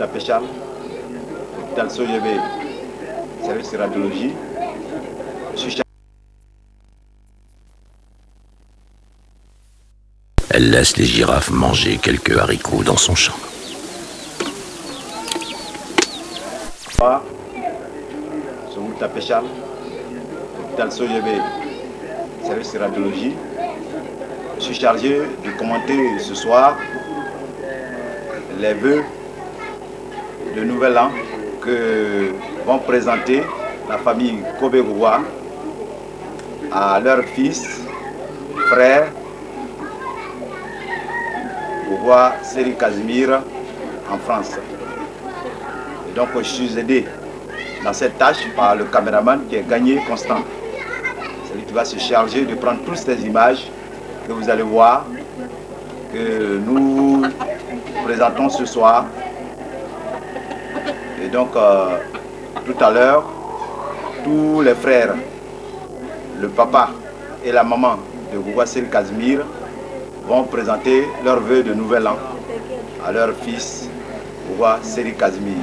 à Péchal, hôpital Sojebe, service de radiologie. Elle laisse les girafes manger quelques haricots dans son champ. à Péchal, hôpital Sojebe, service de radiologie. Je suis chargé de commenter ce soir les vœux de Nouvel An que vont présenter la famille Kobe Gouwa à leur fils, frère, Gouwa Seri Casimir en France. Et donc je suis aidé dans cette tâche par le caméraman qui est gagné constant. C'est lui qui va se charger de prendre toutes ces images que vous allez voir, que nous présentons ce soir. Donc, euh, tout à l'heure, tous les frères, le papa et la maman de Gougassel Casimir vont présenter leurs vœux de nouvel an à leur fils Gouga Seri Casimir.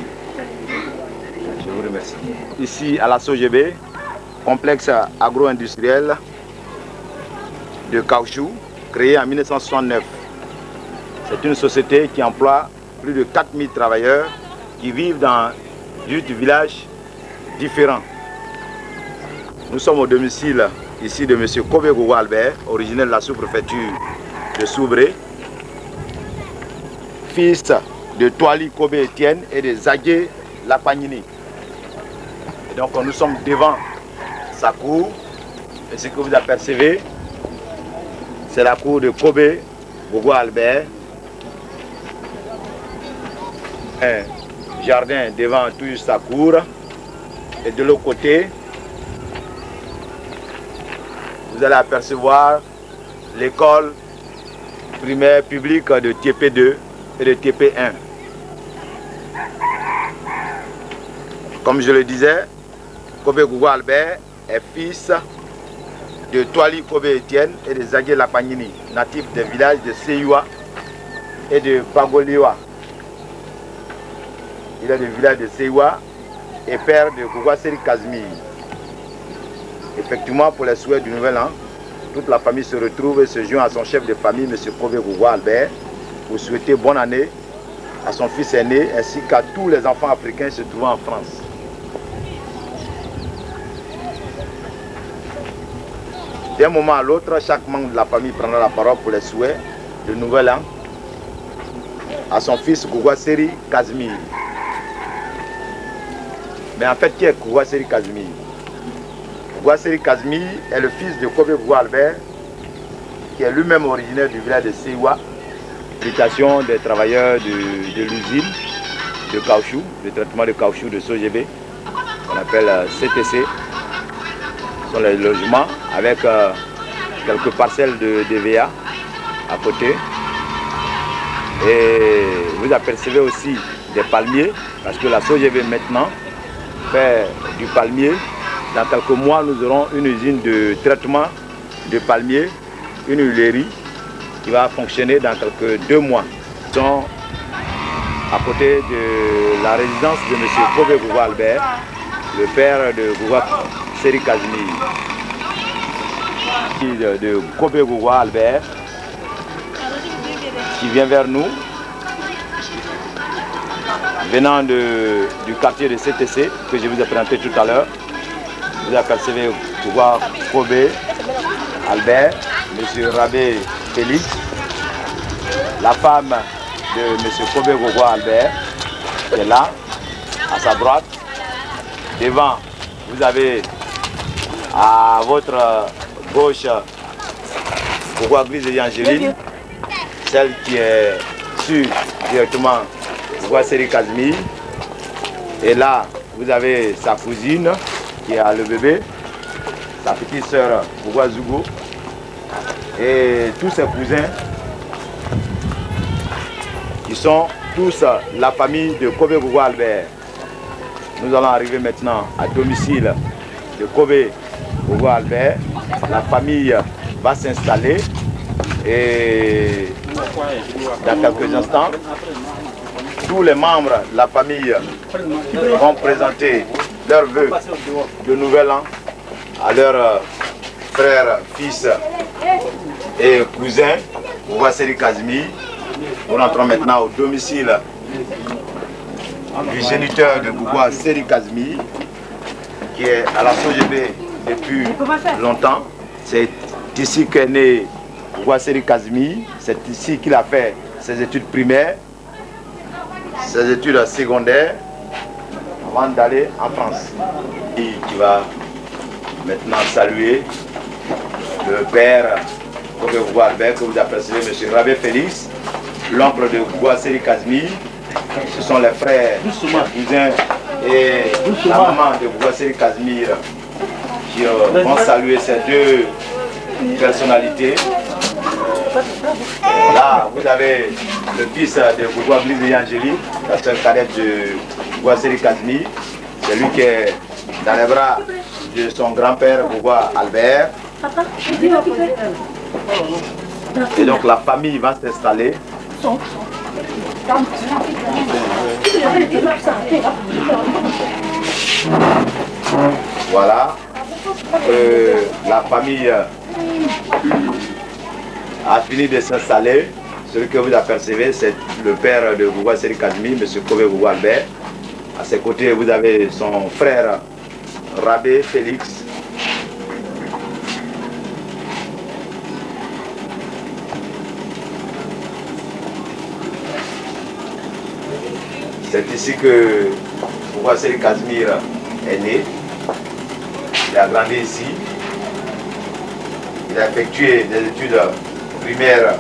Je vous remercie. Ici à la SOGB, complexe agro-industriel de caoutchouc créé en 1969. C'est une société qui emploie plus de 4000 travailleurs qui vivent dans 8 villages différents. Nous sommes au domicile ici de M. Kobe Gogo Albert, originaire de la sous-préfecture de Soubré, fils de Toali Kobe Etienne et de Zagué Lapagnini. Donc nous sommes devant sa cour et ce que vous apercevez, c'est la cour de Kobe Gogo Albert. Un jardin devant toute sa cour. Et de l'autre côté, vous allez apercevoir l'école primaire publique de TP2 et de TP1. Comme je le disais, Kobe Gogo Albert est fils de Toali Kobe Etienne et de Zagué Lapagnini, natifs des villages de Seyua et de Pagoliwa. Il est du village de Seyua et père de Gougouasseri Kazmi. Effectivement, pour les souhaits du nouvel an, toute la famille se retrouve et se joint à son chef de famille, M. Kobe Gougou Albert, pour souhaiter bonne année à son fils aîné ainsi qu'à tous les enfants africains se trouvant en France. D'un moment à l'autre, chaque membre de la famille prendra la parole pour les souhaits de nouvel an à son fils Gougouasseri Kazmi. Mais en fait, qui est Gougouasseri Kazmi? Gougouasseri Kazmi est le fils de Kobe Albert, qui est lui-même originaire du village de Sewa, habitation des travailleurs de, l'usine de caoutchouc, de traitement de caoutchouc de SOGB, qu'on appelle euh, CTC. Ce sont les logements avec euh, quelques parcelles de DVA à côté. Et vous apercevez aussi des palmiers, parce que la SOGB maintenant fait du palmier. Dans quelques mois, nous aurons une usine de traitement de palmiers, une huilerie qui va fonctionner dans quelques deux mois. Ils sont à côté de la résidence de M. Kobe Gouva Albert, le père de Gouva Seri. De, Kobe Albert, qui vient vers nous, venant du quartier de CTC, que je vous ai présenté tout à l'heure. Vous apercevez Gouva Kobe Albert, M. Rabé Félix, la femme de M. Kobe Gogo Albert, qui est là, à sa droite. Devant, vous avez à votre gauche Gogo Grise et Angeline, celle qui est sur directement Seri Kazmi. Et là, vous avez sa cousine qui a le bébé, sa petite soeur Gogo Zugo et tous ses cousins qui sont tous la famille de Kobe Gogo Albert. Nous allons arriver maintenant à domicile de Kobe Gogo Albert. La famille va s'installer et dans quelques instants, tous les membres de la famille vont présenter leurs vœux de nouvel an à leurs frères, fils et cousins. Seri Kazmi. Nous rentrons maintenant au domicile du géniteur de Gougoua Seri Kazmi, qui est à la SOGB depuis longtemps. C'est ici qu'est né Gougoua Seri Kazmi. C'est ici qu'il a fait ses études primaires, ses études secondaires, avant d'aller en France. Et qui va maintenant saluer le père que vous Albert, que vous appréciez, M. Rabé Félix, l'oncle de Gouasseri Kazmi. Ce sont les frères, les cousins et la maman de Gouasseri Kazmir qui euh, vont saluer ces deux personnalités. Là, vous avez le fils de Gougoua Blizé Angélique, la soeur cadette de Gouasseri Kazmi. C'est lui qui est dans les bras de son grand-père Gougoua Albert. Et donc la famille va s'installer. Voilà. Euh, la famille a fini de s'installer. Celui que vous apercevez, c'est le père de Gougoua Seri Kadmi, M. Kove Gougoua Albert. À ses côtés, vous avez son frère Rabé Félix, C'est ici que Boubasseri Kazmir est né. Il a grandi ici. Il a effectué des études primaires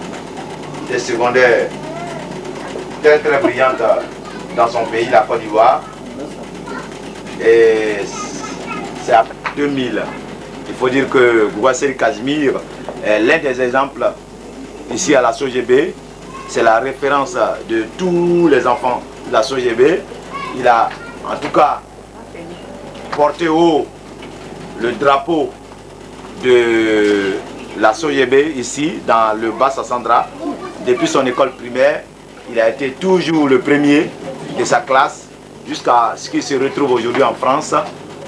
et secondaires très très brillantes dans son pays, la Côte d'Ivoire. Et c'est à 2000. Il faut dire que Boubasseri Kazmir est l'un des exemples ici à la SOGB. C'est la référence de tous les enfants la SOGB, il a en tout cas porté haut le drapeau de la SOGB ici dans le Bas-Sassandra. Depuis son école primaire, il a été toujours le premier de sa classe jusqu'à ce qu'il se retrouve aujourd'hui en France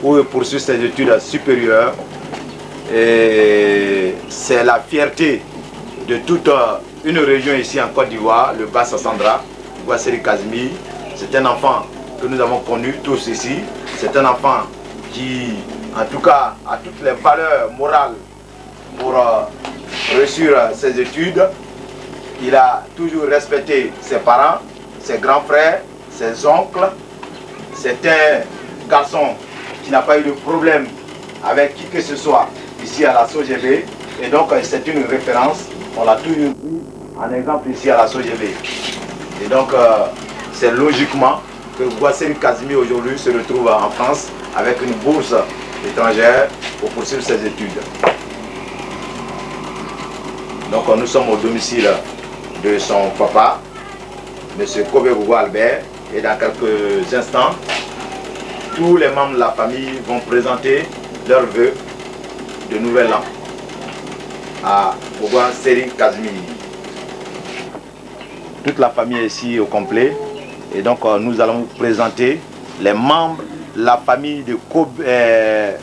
où il poursuit ses études supérieures. C'est la fierté de toute une région ici en Côte d'Ivoire, le Bas-Sassandra, Guasseri Kazmi, c'est un enfant que nous avons connu tous ici. C'est un enfant qui, en tout cas, a toutes les valeurs morales pour euh, réussir ses études. Il a toujours respecté ses parents, ses grands frères, ses oncles. C'est un garçon qui n'a pas eu de problème avec qui que ce soit ici à la SOGB. Et donc, c'est une référence. On l'a toujours vu en exemple ici à la SOGB. Et donc, euh, c'est logiquement que Guasseri Kazimi aujourd'hui se retrouve en France avec une bourse étrangère pour poursuivre ses études. Donc nous sommes au domicile de son papa, M. Kobe Albert, et dans quelques instants, tous les membres de la famille vont présenter leurs vœux de nouvel an à Bougua Seri Kazmi. Toute la famille est ici au complet. Et donc euh, nous allons vous présenter les membres de la famille de Kobe, euh,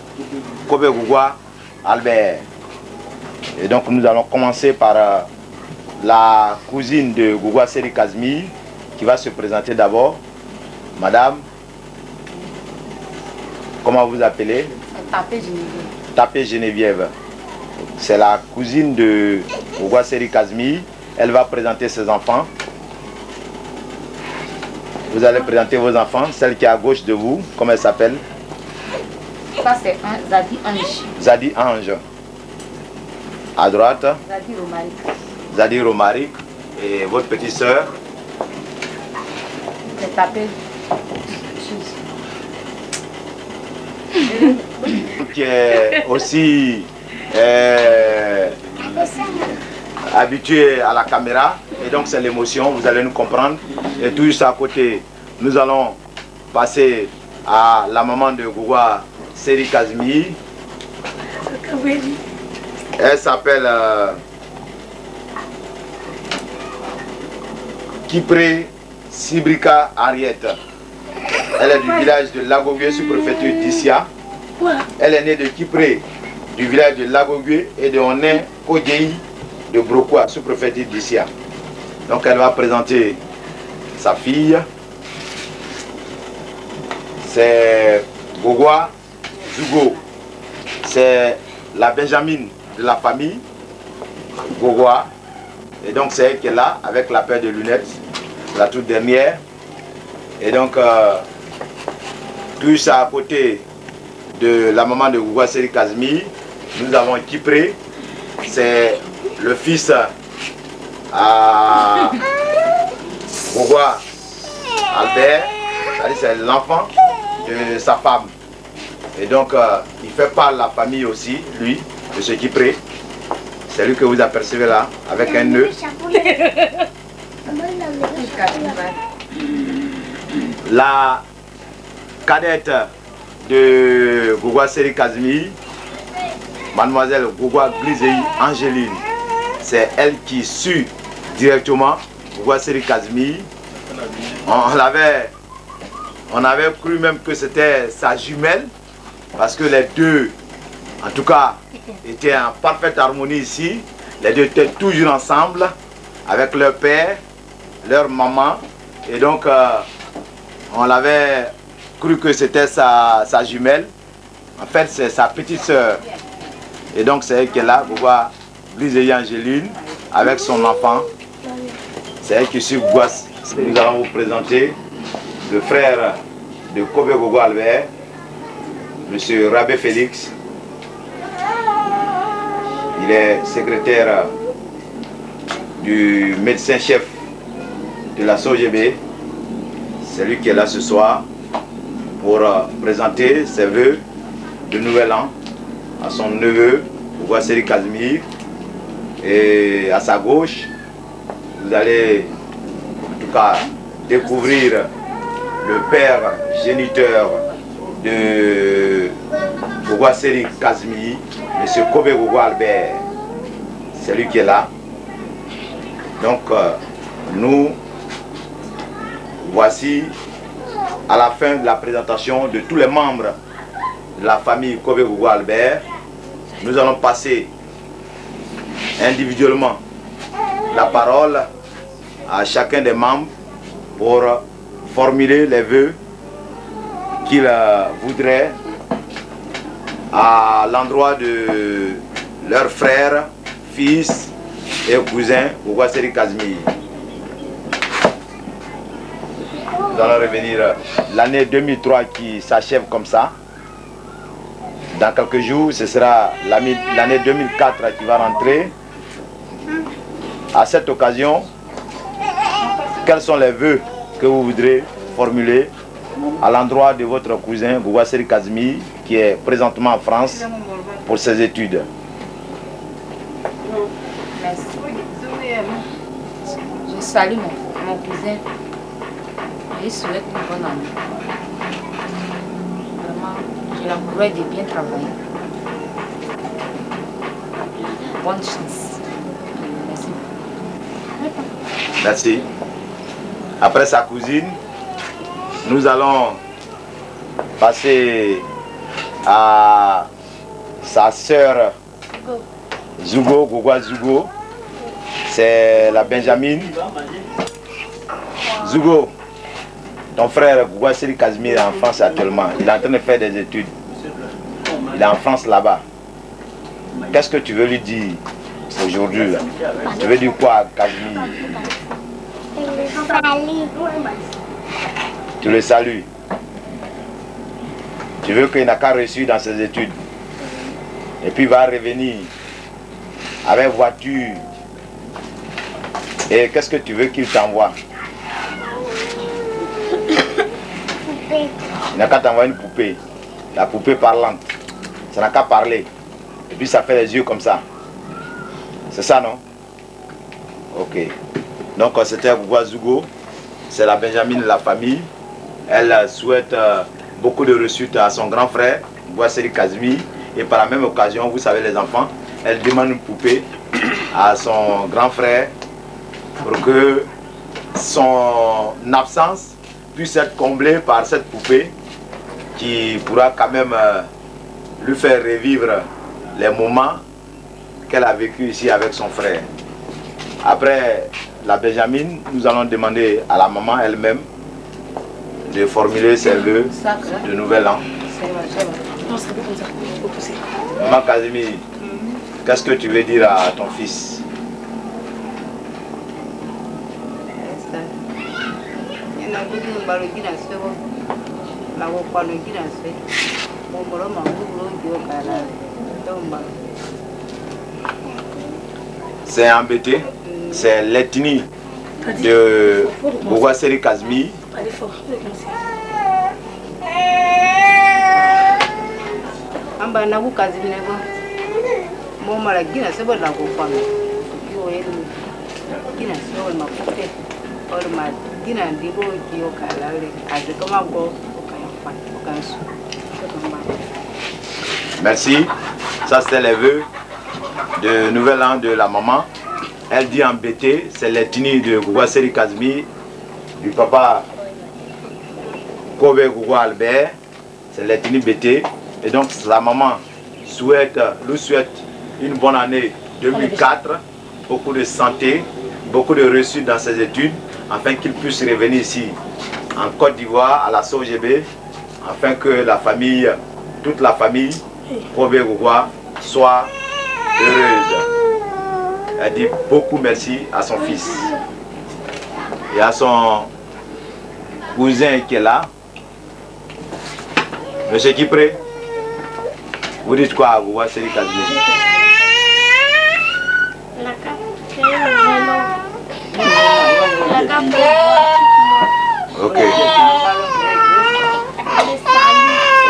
Albert. Et donc nous allons commencer par euh, la cousine de Gougoua Seri Kazmi qui va se présenter d'abord. Madame, comment vous appelez? Tapé Geneviève. Tapé Geneviève. C'est la cousine de Gougoua Seri Kazmi. Elle va présenter ses enfants. Vous allez présenter vos enfants, celle qui est à gauche de vous, comment elle s'appelle? Ça c'est Zadi Ange. Zadi Ange. À droite Zadi. Zadi Romaric. Et votre petite sœur C'est tapé. qui est aussi euh, habituée à la caméra. Et donc c'est l'émotion, vous allez nous comprendre. Et tout juste à côté, nous allons passer à la maman de Gougoua, Seri Kazmi. Elle s'appelle euh, Kipré Sibrika Ariette. Elle est du village de Lagogué, sous-préfecture d'Issia. Elle est née de Kipré, du village de Lagogué, et de Onin Kodjei de Brokoua, sous-préfecture d'Issia. Donc elle va présenter sa fille. C'est Gogoa Zugo. C'est la Benjamine de la famille. Gogoa. Et donc c'est elle qui est là avec la paire de lunettes, la toute dernière. Et donc euh, ça à côté de la maman de Gogoa Seri Kazmi. Nous avons Kipré. C'est le fils à Gogoa Albert. C'est l'enfant de sa femme. Et donc, euh, il fait part de la famille aussi, lui, de ce Kipré. C'est lui que vous apercevez là, avec un nœud. La cadette de Gougoua Seri Kazmi, mademoiselle Gougoua Glisei Angéline, c'est elle qui suit directement Gougoua Seri Kazmi. On l'avait on avait cru même que c'était sa jumelle, parce que les deux, en tout cas, étaient en parfaite harmonie ici. Les deux étaient toujours ensemble, avec leur père, leur maman. Et donc, euh, on avait cru que c'était sa, jumelle. En fait, c'est sa petite soeur. Et donc, c'est elle qui est là, vous voyez, Briseille Angéline, avec son enfant. C'est elle qui suit Boisse. Nous allons vous présenter le frère de Kobe Gogo Albert, M. Rabé Félix. Il est secrétaire du médecin-chef de la SOGB. C'est lui qui est là ce soir pour présenter ses voeux de nouvel an à son neveu, Ouasseri Kazmir. Et à sa gauche, vous allez en tout cas découvrir le père géniteur de M. Kobe Gogo Albert. C'est lui qui est là. Donc, euh, nous voici à la fin de la présentation de tous les membres de la famille Kobe Gogo Albert. Nous allons passer individuellement la parole à chacun des membres pour formuler les vœux qu'ils euh, voudraient à l'endroit de leurs frères, fils et cousins Ouasseri Kazmi. Nous allons revenir l'année 2003 qui s'achève comme ça. Dans quelques jours, ce sera l'année 2004 qui va rentrer. À cette occasion, quels sont les vœux que vous voudrez formuler à l'endroit de votre cousin Gouasseri Kazmi? Qui est présentement en France pour ses études. Merci. Je salue mon, mon cousin et souhaite une bonne année. Vraiment, je l'encourage de bien travailler. Bonne chance. Merci. Merci. Après sa cousine, nous allons passer à sa sœur Zougo, Gougoua Zougo. C'est la Benjamine. Zougo, ton frère Gougoua Seri Kazmir est en France actuellement. Il est en train de faire des études. Il est en France là-bas. Qu'est-ce que tu veux lui dire aujourd'hui Tu veux dire quoi à tu le salues. Tu veux qu'il n'a qu'à réussir dans ses études. Et puis il va revenir avec voiture. Et qu'est-ce que tu veux qu'il t'envoie? Il n'a qu'à t'envoyer une poupée. La poupée parlante. Ça n'a qu'à parler. Et puis ça fait les yeux comme ça. C'est ça, non? Ok. Donc c'était Zougo. C'est la Benjamine de la famille. Elle souhaite beaucoup de réussite à son grand frère, Boisseri Kazmi. Et par la même occasion, vous savez les enfants, elle demande une poupée à son grand frère pour que son absence puisse être comblée par cette poupée qui pourra quand même euh, lui faire revivre les moments qu'elle a vécu ici avec son frère. Après la Benjamin, nous allons demander à la maman elle-même de formuler ses vœux de nouvel an. Maman Casimir, qu'est-ce que tu veux dire à ton fils? C'est embêté, c'est l'ethnie de Bougasseri Kazmi. Momala gina gina ma gina Merci. Ça, c'était les vœux de Nouvel An de la maman. Elle dit embêté, c'est l'ethnie de Gougasseri Kazmi, du papa Kobe Albert, c'est l'ethnie BT. Et donc, la maman souhaite, lui souhaite une bonne année 2004, beaucoup de santé, beaucoup de réussite dans ses études, afin qu'il puisse revenir ici, en Côte d'Ivoire, à la SOGB, afin que la famille, toute la famille, Kobe soit heureuse. Elle dit beaucoup merci à son fils et à son cousin qui est là. Monsieur Kipré, vous dites quoi à Gougoua Seri Kazmi Ok,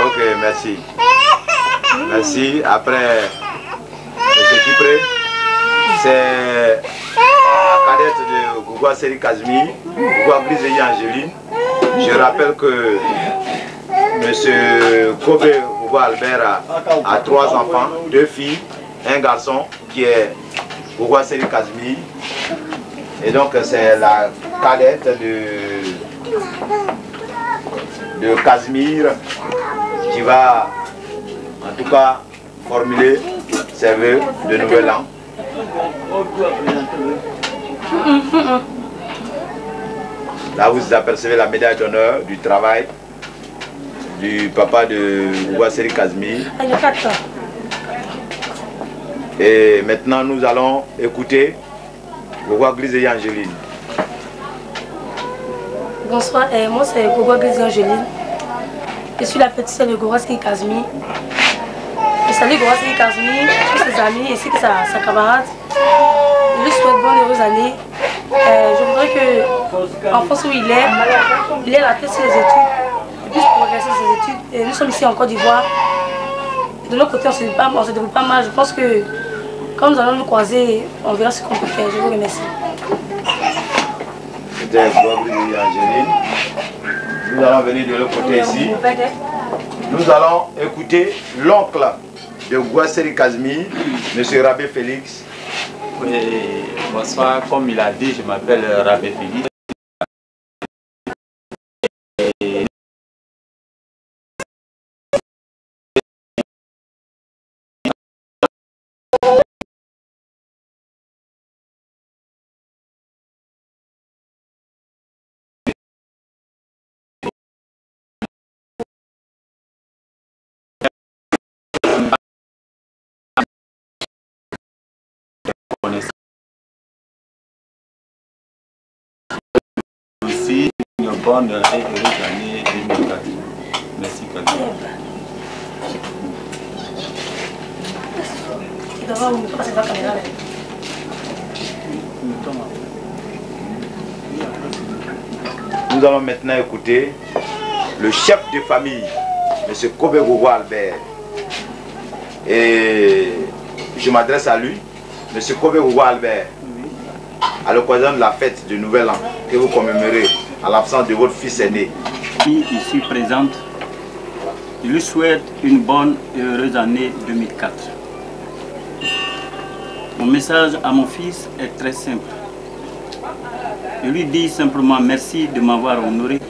ok, merci. Merci. Après, Monsieur Kipré, c'est la cadette de Gougoua Seri Kazmi, Gougoua Briseyi Angeline. Je rappelle que Monsieur Kobe Gougoua Albert a, trois enfants, deux filles, un garçon qui est Gougoua Seri Kazmi. Et donc c'est la cadette de, de Casimir qui va en tout cas formuler ses vœux de nouvel an. Là, vous apercevez la médaille d'honneur du travail du papa de Ouasseri Kazmi. Et maintenant, nous allons écouter Gogoua Grisey Angeline. Bonsoir, euh, moi c'est Gogoua Grisey Angeline. Je suis la petite sœur de Goraski Kazmi. Je salue Goraski Kazmi, tous ses amis ainsi que sa, sa camarade. Je lui souhaite bonne heureuse année. Euh, je voudrais que, en France où il est, il ait la tête sur les études, puisse progresser ses études. Et nous sommes ici en Côte d'Ivoire. De l'autre côté, on se, pas, on se débrouille pas mal. Je pense que, quand nous allons nous croiser, on verra ce qu'on peut faire. Je vous remercie. C'était. Nous allons venir de l'autre côté ici. Nous allons écouter l'oncle de Gouasseri Kazmi, M. Rabé Félix. Oui, bonsoir, comme il a dit, je m'appelle Rabé Félix. Bonne et année 2004. Merci. Nous allons maintenant écouter le chef de famille, M. Kobe Gogo Albert. Et je m'adresse à lui, M. Kobe Gogo Albert, à l'occasion de la fête du Nouvel An que vous commémorez à l'absence de votre fils aîné. qui ici présente, je lui souhaite une bonne et heureuse année 2004. Mon message à mon fils est très simple. Je lui dis simplement merci de m'avoir honoré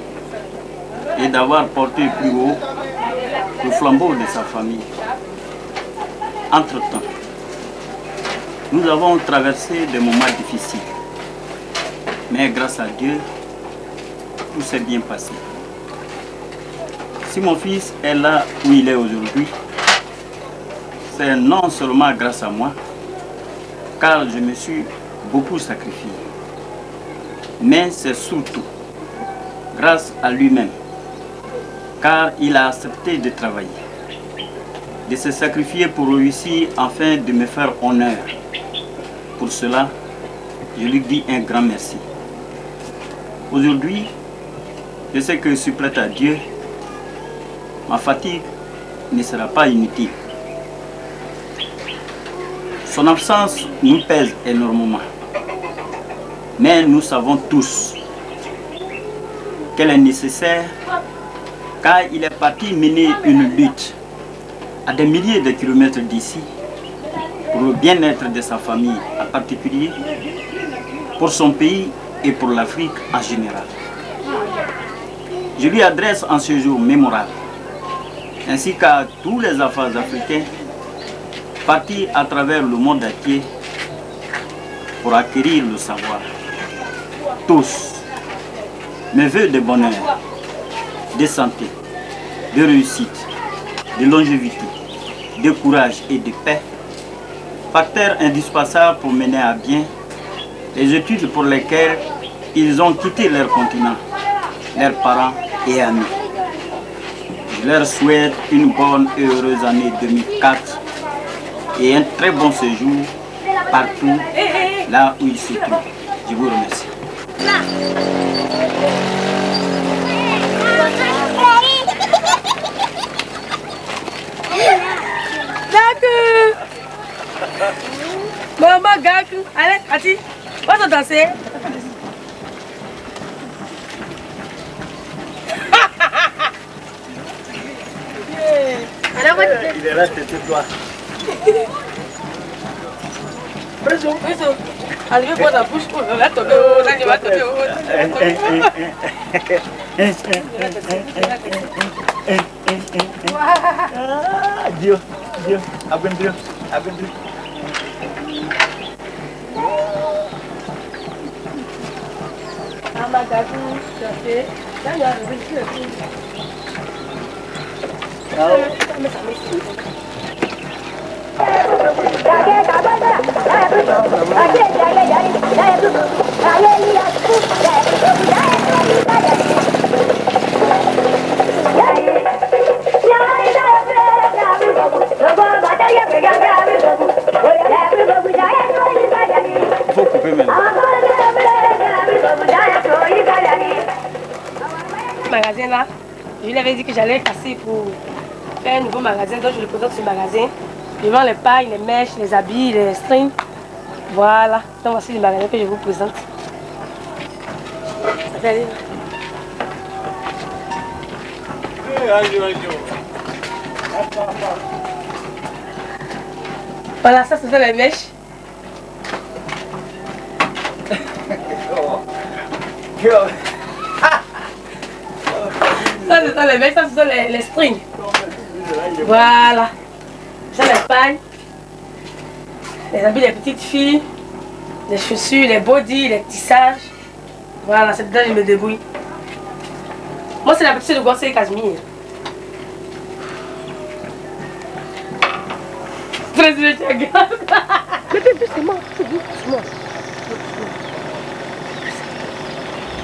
et d'avoir porté plus haut le flambeau de sa famille. Entre-temps, nous avons traversé des moments difficiles. Mais grâce à Dieu, tout s'est bien passé. Si mon fils est là où il est aujourd'hui, c'est non seulement grâce à moi, car je me suis beaucoup sacrifié, mais c'est surtout grâce à lui-même, car il a accepté de travailler, de se sacrifier pour réussir afin de me faire honneur. Pour cela, je lui dis un grand merci. Aujourd'hui, je sais que je prête à Dieu, ma fatigue ne sera pas inutile. Son absence nous pèse énormément. Mais nous savons tous qu'elle est nécessaire car il est parti mener une lutte à des milliers de kilomètres d'ici pour le bien-être de sa famille en particulier, pour son pays et pour l'Afrique en général. Je lui adresse en ce jour mémorable, ainsi qu'à tous les enfants africains partis à travers le monde entier pour acquérir le savoir. Tous, mes voeux de bonheur, de santé, de réussite, de longévité, de courage et de paix, facteurs indispensables pour mener à bien les études pour lesquelles ils ont quitté leur continent, leurs parents et amis. Je leur souhaite une bonne et heureuse année 2004 et un très bon séjour partout là où ils se trouvent. Je vous remercie. Gaku Maman Gaku Allez, Ati, va te danser. Il est resté tout toi. Preso, preso. Allez, bois ta bouche, on va tomber haut, là, tu vas tomber haut. Dieu, Dieu, abin Dieu, abin Dieu. Maman Gaku, danser. Là, il y magasin là, je lui avais dit que j'allais casser pour faire un nouveau magasin, donc je le présente ce magasin. Je vends les pailles, les mèches, les habits, les strings. Voilà, donc voici le magasin que je vous présente. Voilà, ça c'est les mèches. Ça les ça ce sont les, les strings. Voilà. Ça les pailles. Les habits des petites filles. Les chaussures, les bodys, les tissages. Voilà, c'est dedans que je me débrouille. Moi c'est la petite de Gossé Casimir. Président, tu regardes. Mais c'est doucement, c'est.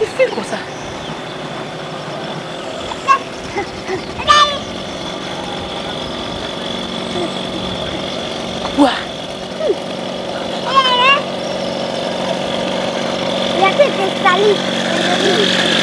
Il fait comme ça? Uah. Ya que te salí.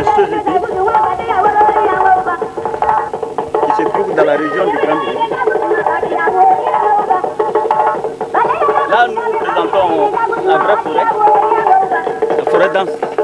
Qui se trouve dans la région du Grand Bénédicte. Là, nous présentons la vraie forêt, la forêt dense.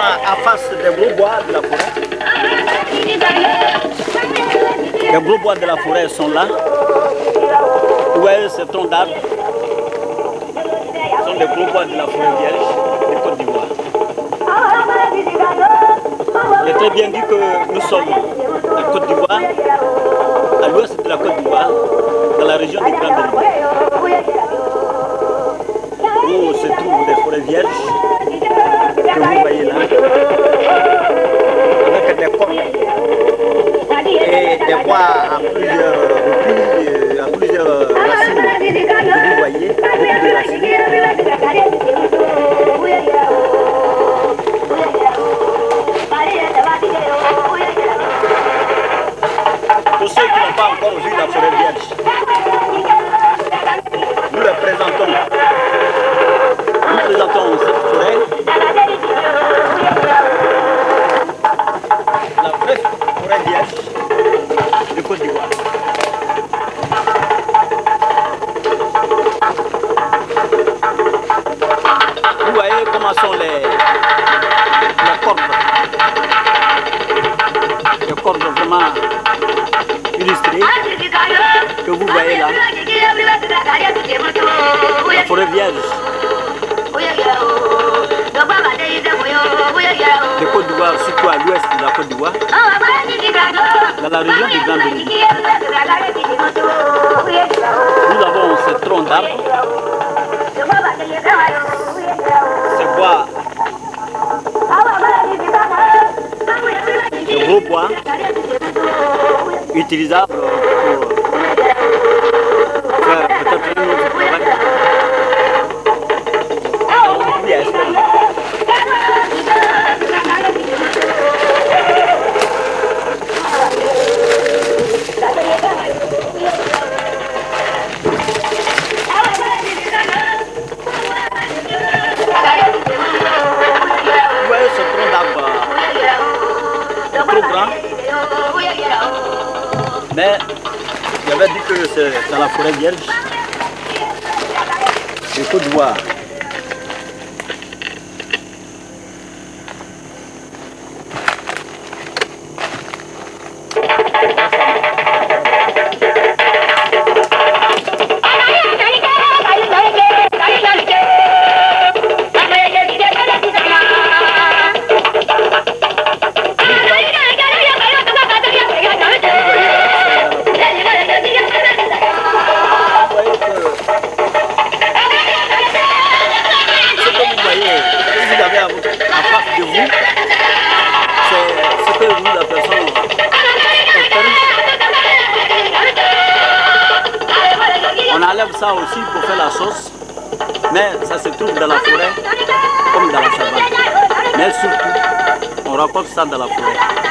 À face des gros bois de la forêt. Les gros bois de la forêt sont là. Vous voyez ces troncs d'arbres Ce sont des gros bois de la forêt vierge de Côte d'Ivoire. Il est très bien dit que nous sommes en Côte d'Ivoire, à l'ouest de la Côte d'Ivoire, dans la région du Grand Bénin, où se trouvent des forêts vierges? Que vous voyez là, et des bois à plusieurs replis, à plusieurs vous voyez, beaucoup de racines. Pour ceux qui n'ont pas encore vu la forêt vierge, Vierge de Côte d'Ivoire, surtout à l'ouest de la Côte d'Ivoire, dans la région du Grand. Nous avons ces troncs d'arbres, ces bois, ces gros bois. Utilisables c'est dans la forêt vierge de Côte d'Ivoire. Surtout, on rapporte ça dans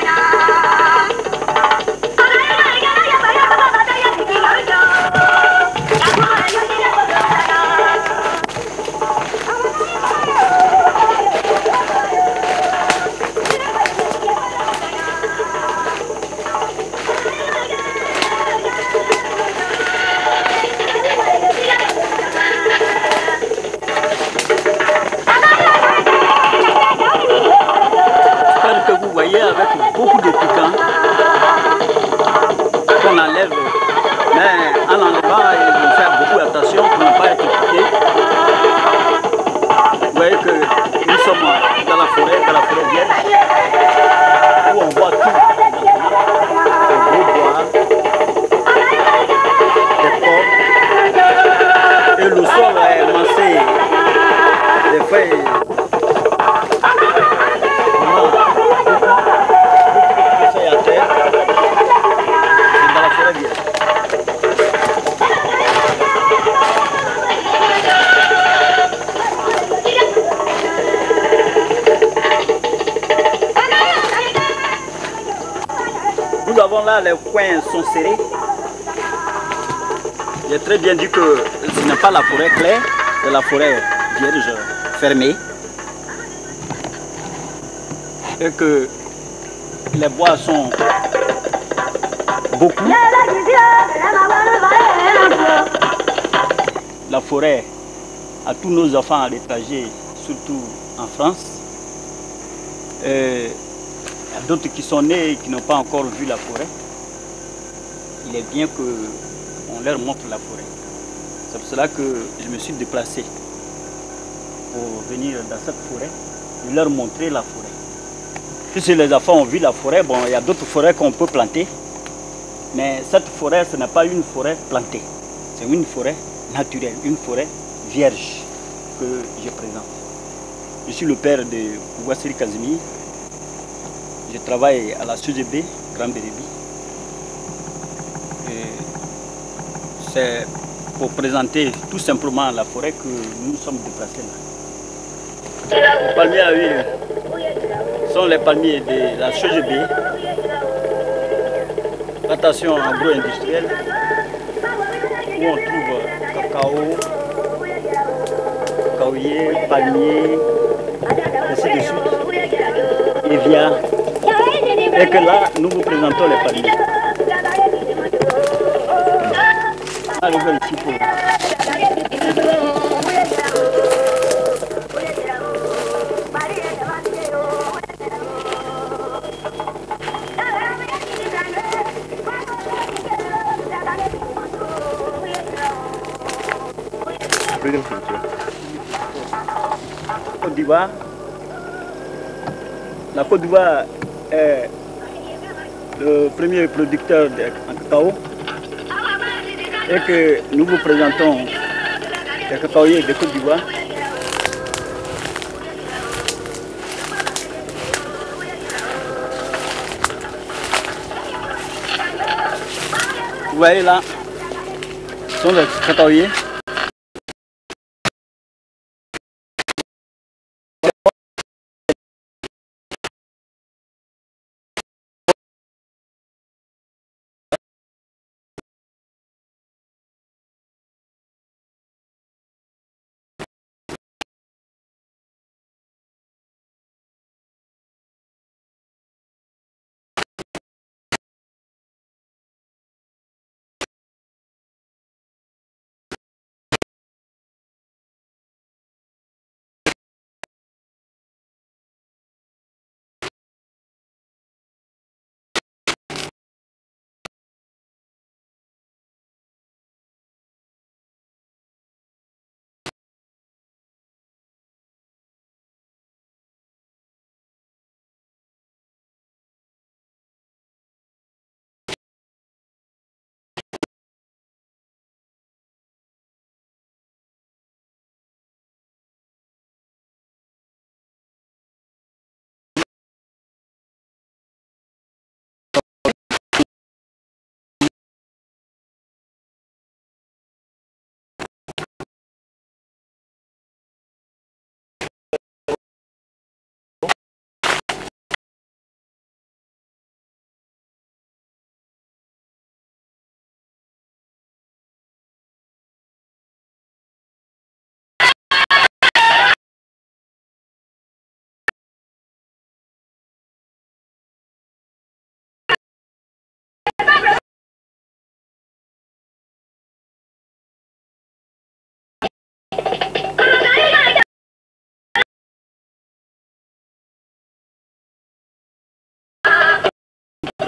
bien dit que ce n'est pas la forêt claire, c'est la forêt vierge fermée. Et que les bois sont beaucoup. La forêt à tous nos enfants à l'étranger, surtout en France. A d'autres qui sont nés et qui n'ont pas encore vu la forêt. Il est bien qu'on leur montre la forêt. C'est pour cela que je me suis déplacé pour venir dans cette forêt et leur montrer la forêt. Puisque les enfants ont vu la forêt, bon, il y a d'autres forêts qu'on peut planter. Mais cette forêt, ce n'est pas une forêt plantée. C'est une forêt naturelle, une forêt vierge que je présente. Je suis le père de Ouassiri Kazimi. Je travaille à la CGB, Grand Bérébi. Et C'est pour présenter tout simplement la forêt que nous sommes déplacés là. Les palmiers à huile sont les palmiers de la CGB, plantation agro-industrielle, où on trouve cacao, cacaoyer, palmier, ainsi de suite, évia. Et que là, nous vous présentons les palmiers. Un petit peu. Côte d'Ivoire. La Côte d'Ivoire est le premier producteur de cacao et que nous vous présentons les cacaoyers de Côte d'Ivoire. Vous voyez là, ce sont les.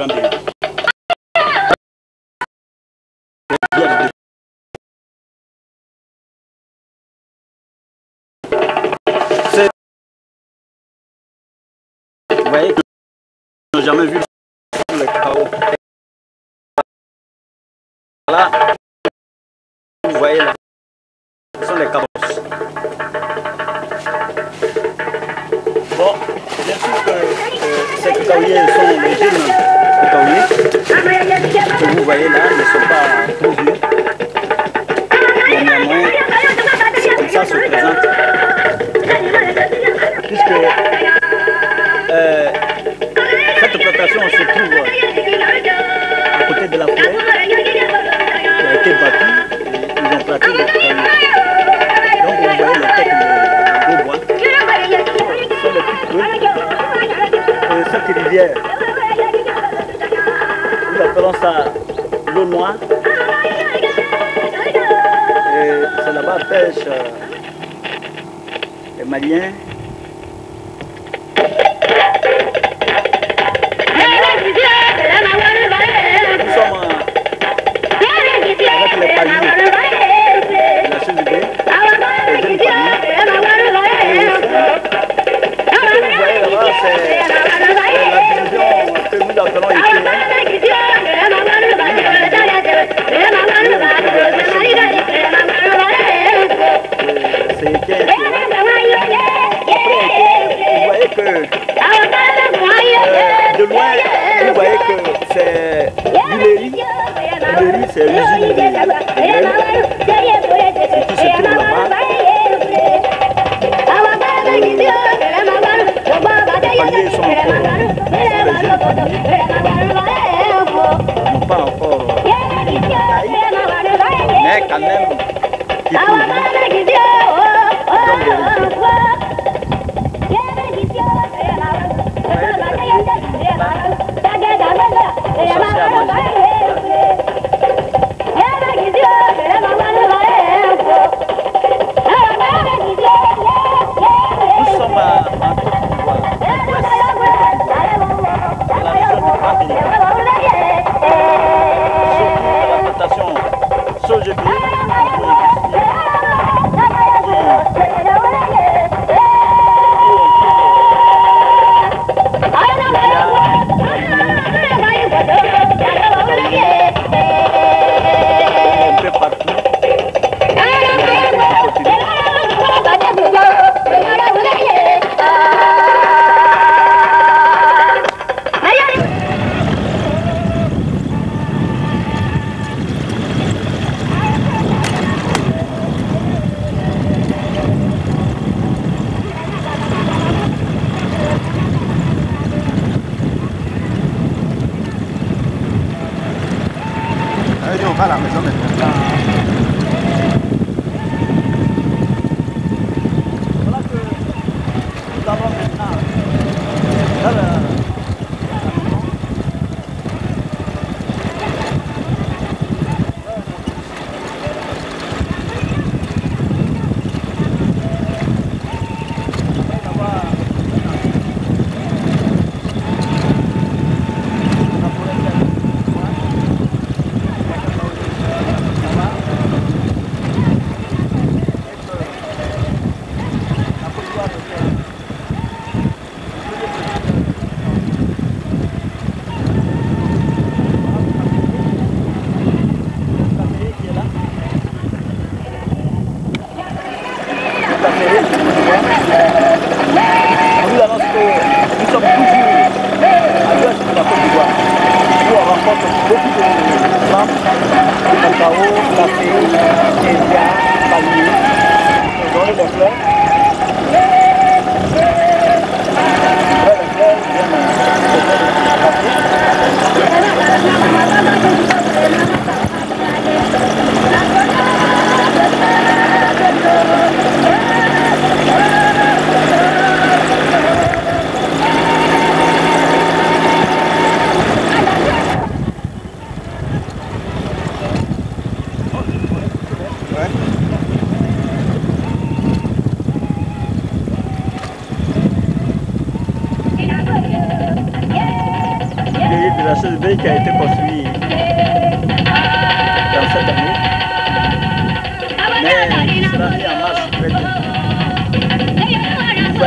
Vous voyez que n'ai jamais vu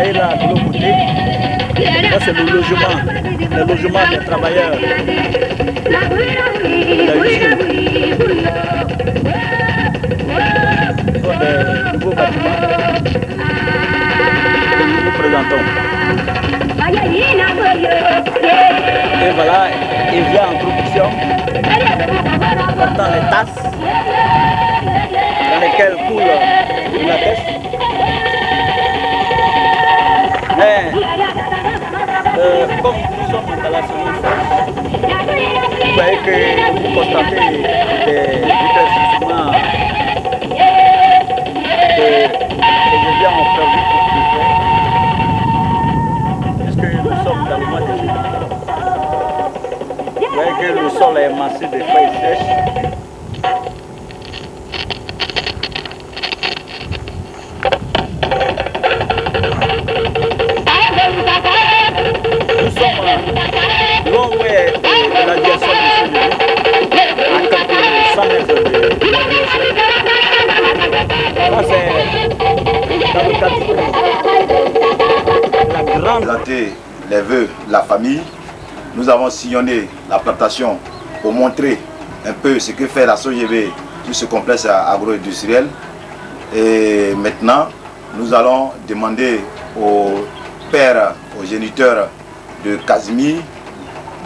voyez là, de l'autre côté, ça c'est le logement, le logement des travailleurs. La des nous vous présentons. Et voilà, il vient en production, portant les tasses dans lesquelles coule la tête. Mais, comme nous sommes saison sèche, vous voyez que vous constatez des éclaircissements que les gens ont perdu pour plus puisque nous sommes dans le mois de juillet. Vous voyez que le sol est massé de feuilles sèches. La grande les vœux de la famille. Nous avons sillonné la plantation pour montrer un peu ce que fait la SOGB sur ce complexe agro-industriel. Et maintenant, nous allons demander au père, aux géniteurs de Casimir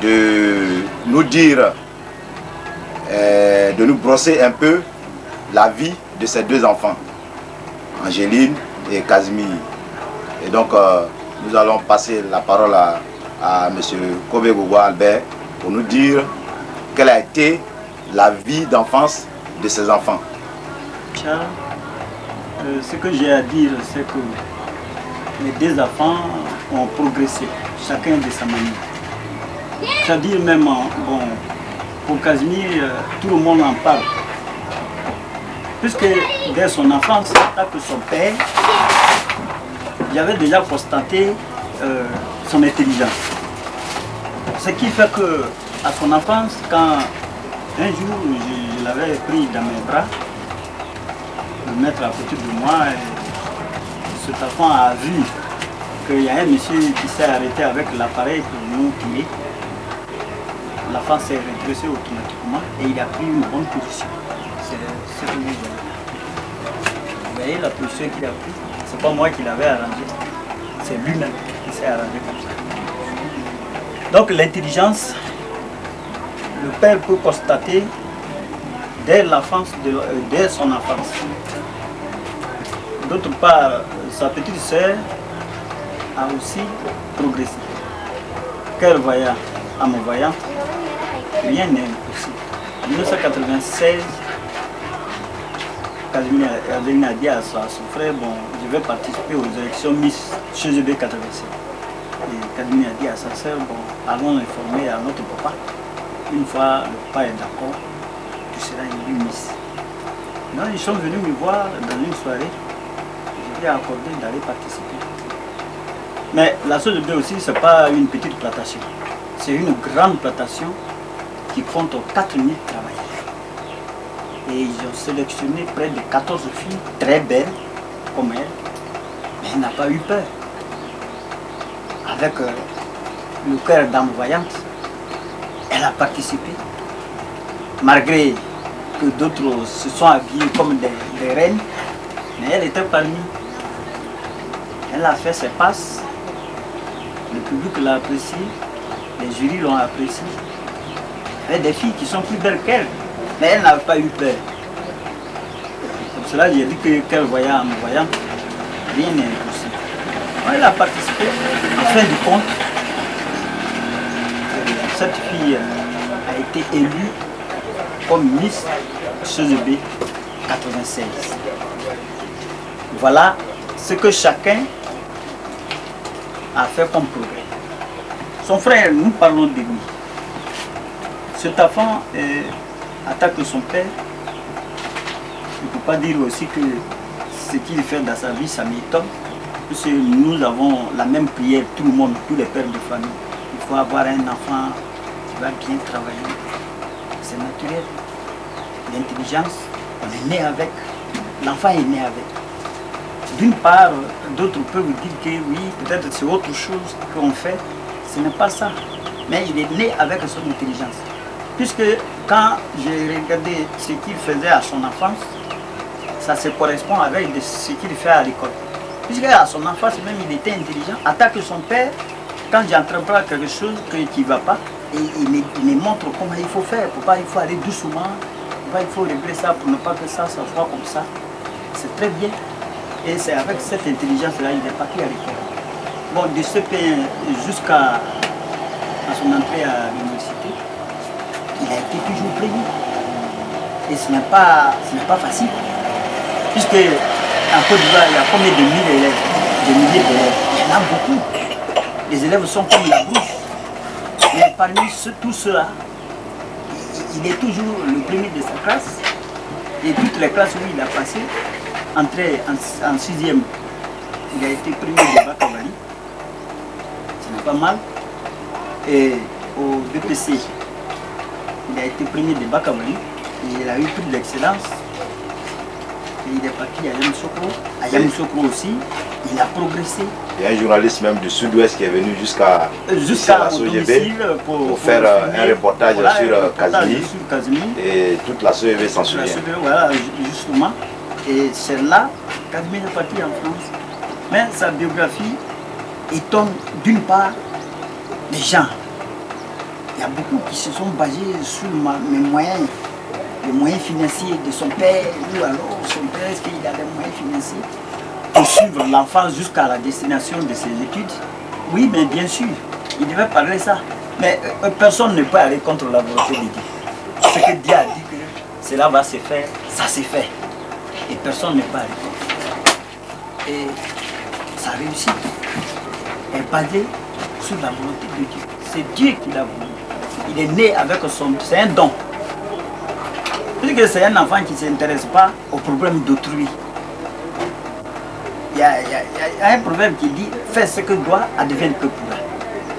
de nous dire, euh, de nous brosser un peu la vie de ces deux enfants, Angéline et Casimir. Et donc, euh, nous allons passer la parole à, M. Kobe Gougou Albert pour nous dire quelle a été la vie d'enfance de ces enfants. Charles, euh, ce que j'ai à dire, c'est que les deux enfants ont progressé, chacun de sa manière. C'est-à-dire même, euh, bon, pour Casimir, euh, tout le monde en parle. Puisque dès son enfance, tant que son père, j'avais déjà constaté euh, son intelligence. Ce qui fait que, à son enfance, quand un jour je, je l'avais pris dans mes bras, le mettre à côté de moi, et cet enfant a vu qu'il y a un monsieur qui s'est arrêté avec l'appareil pour nous tuer. L'enfant s'est redressé automatiquement et il a pris une bonne position. Vous voyez. La position qu'il a prise C'est pas moi qui l'avais arrangé. C'est lui-même qui s'est arrangé comme ça. Donc l'intelligence, le père peut constater dès l'enfance, euh, dès son enfance. D'autre part, sa petite sœur a aussi progressé. Quel voyant en me voyant, rien n'est impossible. En 1996, Adeline a dit à son, frère, bon, je vais participer aux élections Miss CGB 87. Et a dit à sa sœur, bon, allons informer à notre papa. Une fois le papa est d'accord, tu seras élu Miss. Non, ils sont venus me voir dans une soirée. Je lui ai accordé d'aller participer. Mais la CGB aussi, ce n'est pas une petite plantation. C'est une grande plantation qui compte 4000 travailleurs. Et ils ont sélectionné près de 14 filles très belles comme elle. Mais elle n'a pas eu peur. Avec euh, le cœur d'âme voyante, elle a participé. Malgré que d'autres se sont habillés comme des, reines, mais elle était parmi. Elle a fait ses passes. Le public l'a apprécié. Les jurys l'ont apprécié. Il y avait des filles qui sont plus belles qu'elle, mais elle n'avait pas eu peur. Pour cela j'ai dit que qu'elle voyait en voyant, rien n'est impossible. Elle a participé, en fin de compte, cette fille a été élue comme Miss CGB 96. Voilà ce que chacun a fait comme progrès. Son frère, nous parlons de lui. Cet enfant euh, attaque son père. Je ne peux pas dire aussi que ce qu'il fait dans sa vie, ça m'étonne. Parce que nous avons la même prière, tout le monde, tous les pères de famille. Il faut avoir un enfant tu vas bien travailler. C'est naturel. L'intelligence, on est né avec. L'enfant est né avec. D'une part, d'autres peuvent dire que oui, peut-être c'est autre chose qu'on fait. Ce n'est pas ça. Mais il est né avec son intelligence. Puisque quand j'ai regardé ce qu'il faisait à son enfance, ça se correspond avec ce qu'il fait à l'école. Puisque à son enfance, même il était intelligent, attaque son père, quand j'entreprends quelque chose qui ne va pas, et il me, il montre comment il faut faire. Pourquoi il faut aller doucement, pourquoi il faut régler ça pour ne pas que ça, ça soit comme ça. C'est très bien. Et c'est avec cette intelligence-là il est parti à l'école. Bon, de CP1 jusqu'à son entrée à il a été toujours premier. Et ce n'est pas, pas facile. Puisque en Côte d'Ivoire, il y a combien de mille élèves De milliers d'élèves? Il y en a beaucoup. Les élèves sont comme la brousse. Mais parmi tous ceux-là, il- il est toujours le premier de sa classe. Et toutes les classes où il a passé, entré en, en sixième, il a été premier de Bakavali. Ce n'est pas mal. Et au BPC, il a été premier de Bakavali. Et il a eu prix de l'excellence. Il est parti à Yamoussoukro. À Yamoussoukro aussi, il a progressé. Il y a un journaliste même du sud-ouest qui est venu jusqu'à à Jusqu'à SOGB pour, pour faire, euh, un reportage Voilà, sur, euh, Kazmi. sur Kazmi. et toute la SOEV s'en souvient. Voilà, ju- justement. Et c'est là qu'Admi est parti en France. Mais sa biographie étonne d'une part les gens. Il y a beaucoup qui se sont basés sur mes moyens, les moyens financiers de son père, ou alors son père, est-ce qu'il a des moyens financiers pour suivre l'enfant jusqu'à la destination de ses études? Oui, mais bien sûr, il devait parler ça. Mais euh, personne ne peut aller contre la volonté de Dieu. Ce que Dieu a dit que cela va se faire, ça s'est fait. Et personne ne peut aller contre. Et sa réussite est basée sur la volonté de Dieu. C'est Dieu qui l'a voulu. Il est né avec son... C'est un don. C'est un enfant qui ne s'intéresse pas aux problèmes d'autrui. Il y, a, un proverbe qui dit Fais ce que doit, advienne que pourra.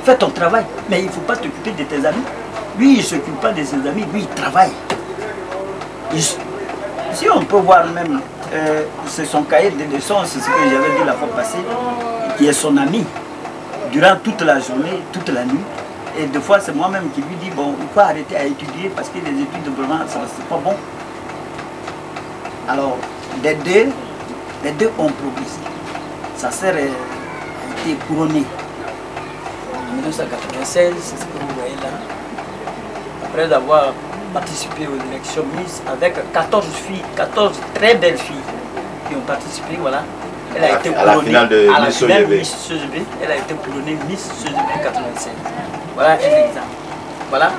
Fais ton travail, mais il ne faut pas t'occuper de tes amis. Lui, il ne s'occupe pas de ses amis, lui, il travaille. Si on peut voir même, euh, c'est son cahier de leçons, c'est ce que j'avais dit la fois passée, qui est son ami durant toute la journée, toute la nuit. Et des fois, c'est moi-même qui lui dis, bon, il faut arrêter à étudier parce que les études, vraiment, ça c'est pas bon. Alors, les deux, les deux ont progressé. Sa sœur a été couronnée en 1996, c'est ce que vous voyez là. Après avoir participé aux élections Miss avec 14 filles, 14 très belles filles qui ont participé, voilà. Elle a À été à la couronnée finale de à la Miss finale. Miss. Elle a été couronnée Miss SOGB 96. Voilà un exemple. Voilà.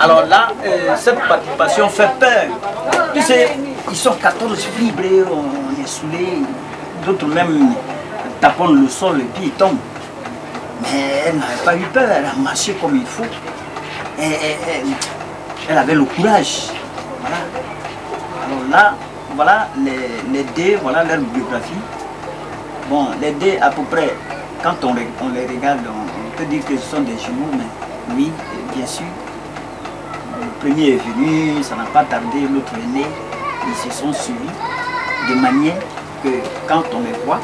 Alors là, euh, cette participation fait peur. Tu sais, ils sont 14 fibrés, on est saoulés. D'autres même taponnent le sol puis ils tombent. Mais elle n'avait pas eu peur, elle a marché comme il faut. Et- elle avait le courage. Voilà. Alors là, voilà les, les deux, voilà leur biographie. Bon, les deux à peu près, quand on les, on les regarde, on, on peut dire que ce sont des jumeaux, mais oui, bien sûr. Le premier est venu, ça n'a pas tardé, l'autre est né, ils se sont suivis de manière que quand on les voit,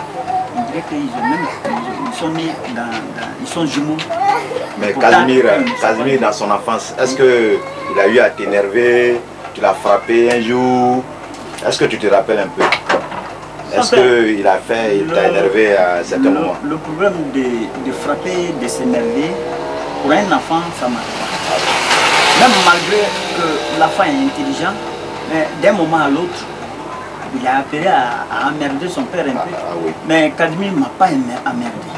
on dirait qu'ils ils, sont nés dans, dans- ils sont jumeaux. Mais Casimir, pas Casimir, dans son enfance, est-ce qu'il a eu à t'énerver? Tu l'as frappé un jour? Est-ce que tu te rappelles un peu? Est-ce qu'il a fait, il t'a énervé à un certain le, moment le problème de, de frapper, de s'énerver, pour un enfant, ça marche pas. Même malgré que l'enfant est intelligent, mais d'un moment à l'autre, il a appelé à, à emmerder son père un peu. Ah oui. Mais Casimir ne m'a pas emmer- emmerdé.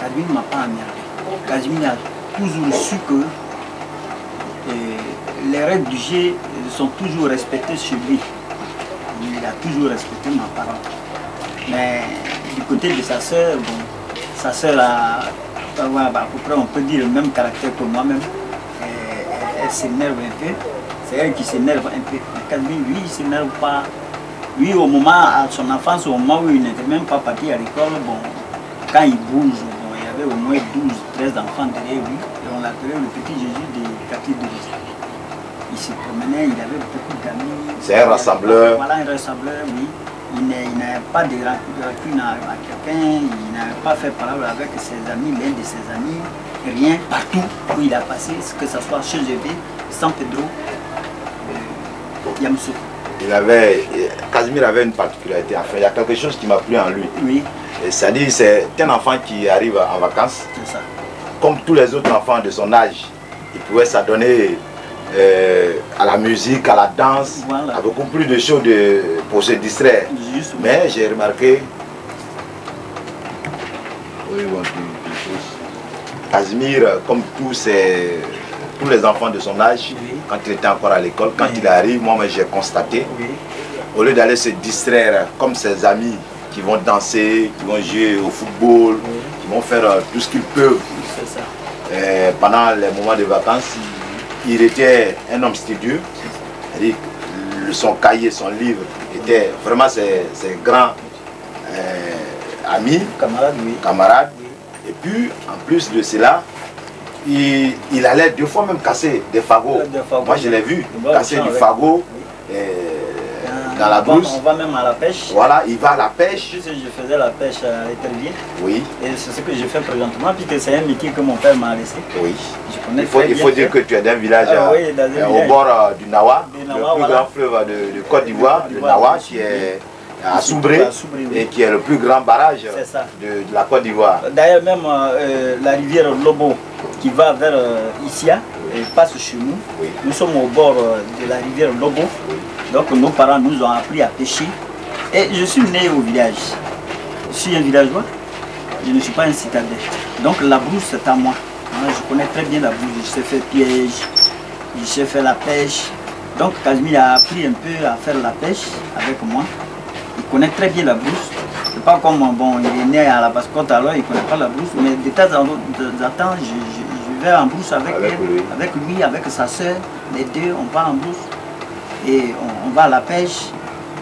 Casimir ne m'a pas emmerdé. Casimir a toujours su que euh, les règles du jeu sont toujours respectées chez lui. Il a toujours respecté ma parole. Mais du côté de sa sœur, bon, sa sœur a, bah, à peu près, on peut dire, le même caractère que moi-même. Elle, s'énerve un peu. C'est elle qui s'énerve un peu. Mais Casimir, lui, il ne s'énerve pas. Lui, au moment, à son enfance, au moment où il n'était même pas parti à l'école, bon, quand il bouge, bon, il y avait au moins 12, 13 enfants derrière lui. Et on l'appelait le petit Jésus des quartiers de l'Est. Il se promenait, il avait beaucoup d'amis. C'est un rassembleur. Voilà, un rassembleur, oui. Il n'a- il n'avait pas de rancune à, quelqu'un, il n'avait pas fait parole avec ses amis, l'un de ses amis, rien, partout où il a passé, que ce soit chez GB, San Pedro, euh, Yamoussoukro. Il avait, Casimir avait une particularité. Enfin, il y a quelque chose qui m'a plu en lui. Oui, C'est-à-dire, c'est un enfant qui arrive en vacances, c'est ça. comme tous les autres enfants de son âge. Il pouvait s'adonner euh, à la musique, à la danse, Voilà. à beaucoup plus de choses de- pour se distraire. Juste, Mais j'ai remarqué. Oui, bon, tu- tu choses. Casimir, comme tous, ces- tous les enfants de son âge, Oui. quand il était encore à l'école, quand Oui. il arrive, moi j'ai constaté, oui, au lieu d'aller se distraire comme ses amis qui vont danser, qui vont jouer au football, qui vont faire euh, tout ce qu'ils peuvent ça. euh, pendant les moments de vacances, il était un homme studieux. Son cahier, son livre était vraiment ses, ses grands euh, amis, oui. camarades. Et puis, en plus de cela, il, il allait deux fois même casser des fagots. Des fagots. Moi, je l'ai vu, casser du fagot dans la On va- brousse. On va même à la pêche. Voilà, il va à la pêche. Puisque je faisais la pêche à l'étervier. Oui, Et c'est ce que je fais présentement, puisque c'est un métier que mon père m'a laissé. oui. Je connais Il faut, il faut dire que tu es d'un village Ah euh, oui, dans un euh, au bord euh, du Nawa, Du le Nawa, plus voilà. grand fleuve de, de Côte d'Ivoire, le Nawa, oui. qui est à Soubré, oui. et qui est le plus grand barrage de, de la Côte d'Ivoire. D'ailleurs, même euh, la rivière Lobo qui va vers euh, Issia et passe chez nous. Oui. Nous sommes au bord de la rivière Lobo. Donc nos parents nous ont appris à pêcher. Et je suis né au village. Je suis un villageois. Je ne suis pas un citadin. Donc la brousse, c'est à moi. Moi, je connais très bien la brousse. Je sais faire piège. Je sais faire la pêche. Donc Casimir a appris un peu à faire la pêche avec moi. Il connaît très bien la brousse. C'est pas comme bon, il est né à la Basse-Côte alors il connaît pas la brousse, mais de temps en temps, je, je- je vais en brousse avec, Avec elle, lui. avec lui, avec sa soeur. Les deux, on va en brousse et on, on va à la pêche.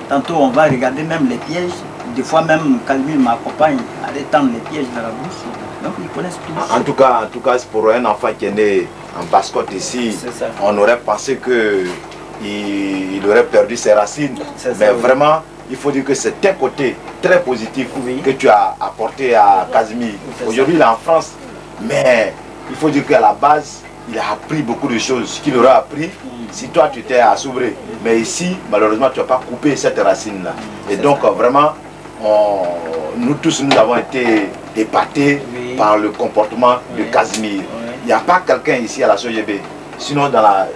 Tantôt, on va regarder même les pièges. Des fois, même Casimir m'accompagne à aller tendre les pièges dans la brousse. Donc, ils connaissent tout. En tout cas, en tout cas, pour un enfant qui est né en Basse-Côte ici, on aurait pensé que il, il aurait perdu ses racines. Ça, Mais oui. vraiment, il faut dire que c'est un côté très positif Oui. que tu as apporté à Casimir. Aujourd'hui, il est en France, mais il faut dire qu'à la base, il a appris beaucoup de choses qu'il aurait appris si toi tu à Soubré. Mais ici, malheureusement, tu n'as pas coupé cette racine-là. Et donc, vraiment, on- nous tous, nous avons été épatés Oui. par le comportement de. Casimir. Oui. Il n'y a pas quelqu'un ici à la SOGB. Sinon, dans, la,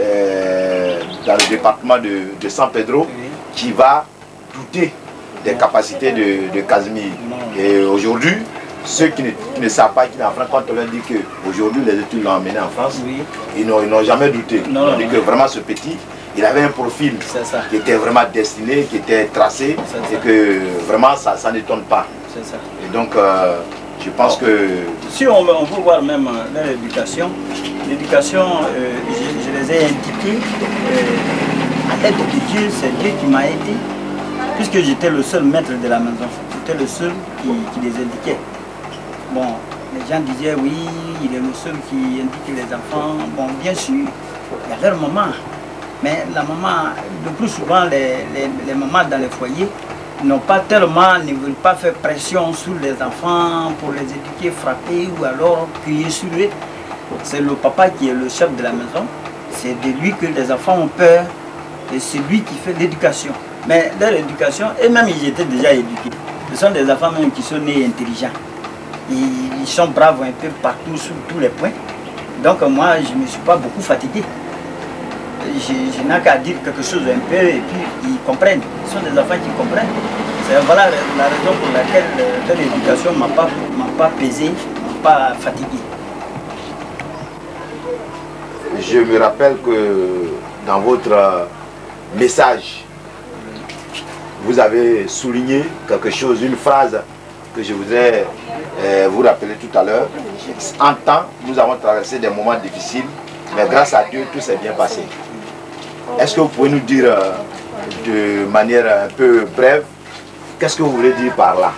euh, dans le département de, de San Pedro, qui va douter des capacités de, de Casimir. Et aujourd'hui, ceux qui ne, qui ne savent pas qu'il est en France, quand on leur dit qu'aujourd'hui les études l'ont emmené en France, Oui, ils n'ont jamais douté. Non, Ils ont non, dit que vraiment ce petit, il avait un profil qui était vraiment destiné, qui était tracé, et que vraiment ça, ça n'étonne pas. Ça. Et donc, euh, je pense que Si on, veut- on peut voir même euh, dans l'éducation, l'éducation, euh, je, je les ai indiqués. euh, à l'aide de Dieu, c'est Dieu qui m'a aidé, puisque j'étais le seul maître de la maison. J'étais le seul qui, qui les indiquait. Bon, les gens disaient oui, il est le seul qui indique les enfants. Bon, bien sûr, il y avait le maman. Mais la maman, le plus souvent, les, les, mamans dans les foyers n'ont pas tellement, ne veulent pas faire pression sur les enfants pour les éduquer, frapper ou alors crier sur eux. C'est le papa qui est le chef de la maison. C'est de lui que les enfants ont peur et c'est lui qui fait l'éducation. Mais leur éducation, eux-mêmes, ils étaient déjà éduqués. Ce sont des enfants même qui sont nés intelligents. Ils, sont braves un peu partout, sur tous les points. Donc moi, je ne me suis pas beaucoup fatigué. Je, n'ai qu'à dire quelque chose un peu et puis ils comprennent. Ce sont des enfants qui comprennent. C'est voilà la raison pour laquelle euh, leur éducation ne m'a pas, pas pesé, ne m'a pas fatigué. je me rappelle que dans votre euh, message, vous avez souligné quelque chose, une phrase que je voudrais euh, vous rappeler tout à l'heure. En temps, nous avons traversé des moments difficiles, mais grâce à Dieu, tout s'est bien passé. Est-ce que vous pouvez nous dire euh, de manière un peu brève, qu'est-ce que vous voulez dire par là?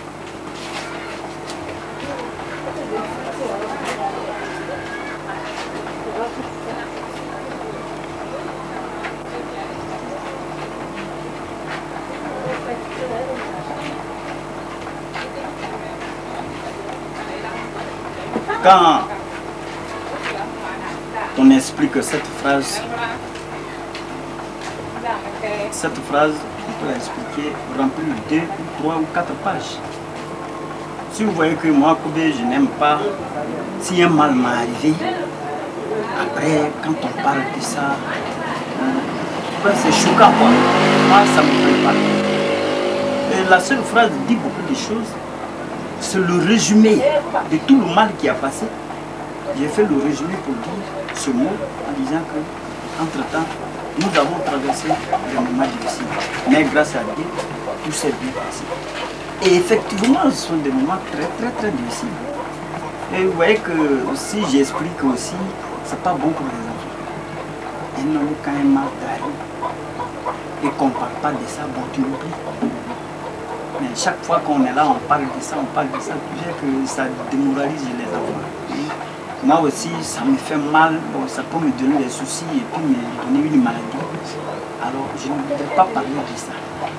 Quand on explique cette phrase, cette phrase, on peut l'expliquer, remplir deux ou trois ou quatre pages. Si vous voyez que moi, Koubé, je n'aime pas, si un mal m'est arrivé, après, quand on parle de ça, c'est choquant. Moi, ça me plaît pas. La seule phrase dit beaucoup de choses. C'est le résumé de tout le mal qui a passé. J'ai fait le résumé pour dire ce mot en disant que, entre-temps, nous avons traversé des moments difficiles. Mais grâce à Dieu, tout s'est bien passé. Et effectivement, ce sont des moments très très très difficiles. Et vous voyez que si j'explique aussi, c'est pas bon pour les enfants. Un homme quand un mal et qu'on ne parle pas de ça, bon tu l'oublies. Mais chaque fois qu'on est là, on parle de ça, on parle de ça, tu sais que ça démoralise les enfants. Moi aussi, ça me fait mal, bon, ça peut me donner des soucis et puis me donner une maladie. Alors je ne voudrais pas parler de ça.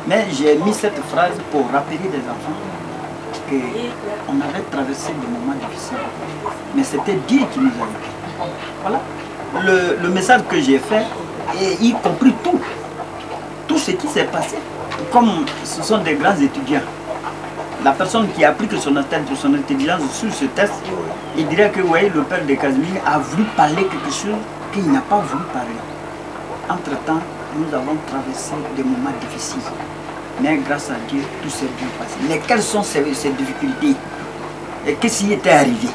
Mais j'ai mis cette phrase pour rappeler des enfants qu'on avait traversé des moments difficiles. Mais c'était Dieu qui nous a aidés. Voilà. Le, le message que j'ai fait, et y compris tout, tout ce qui s'est passé. Comme ce sont des grands étudiants, la personne qui applique son, son intelligence sur ce test, il dirait que ouais, le père de Casimir a voulu parler quelque chose qu'il n'a pas voulu parler. Entre-temps, nous avons traversé des moments difficiles. Mais grâce à Dieu, tout s'est bien passé. Mais quelles sont ces, ces difficultés? Et qu'est-ce qui était arrivé?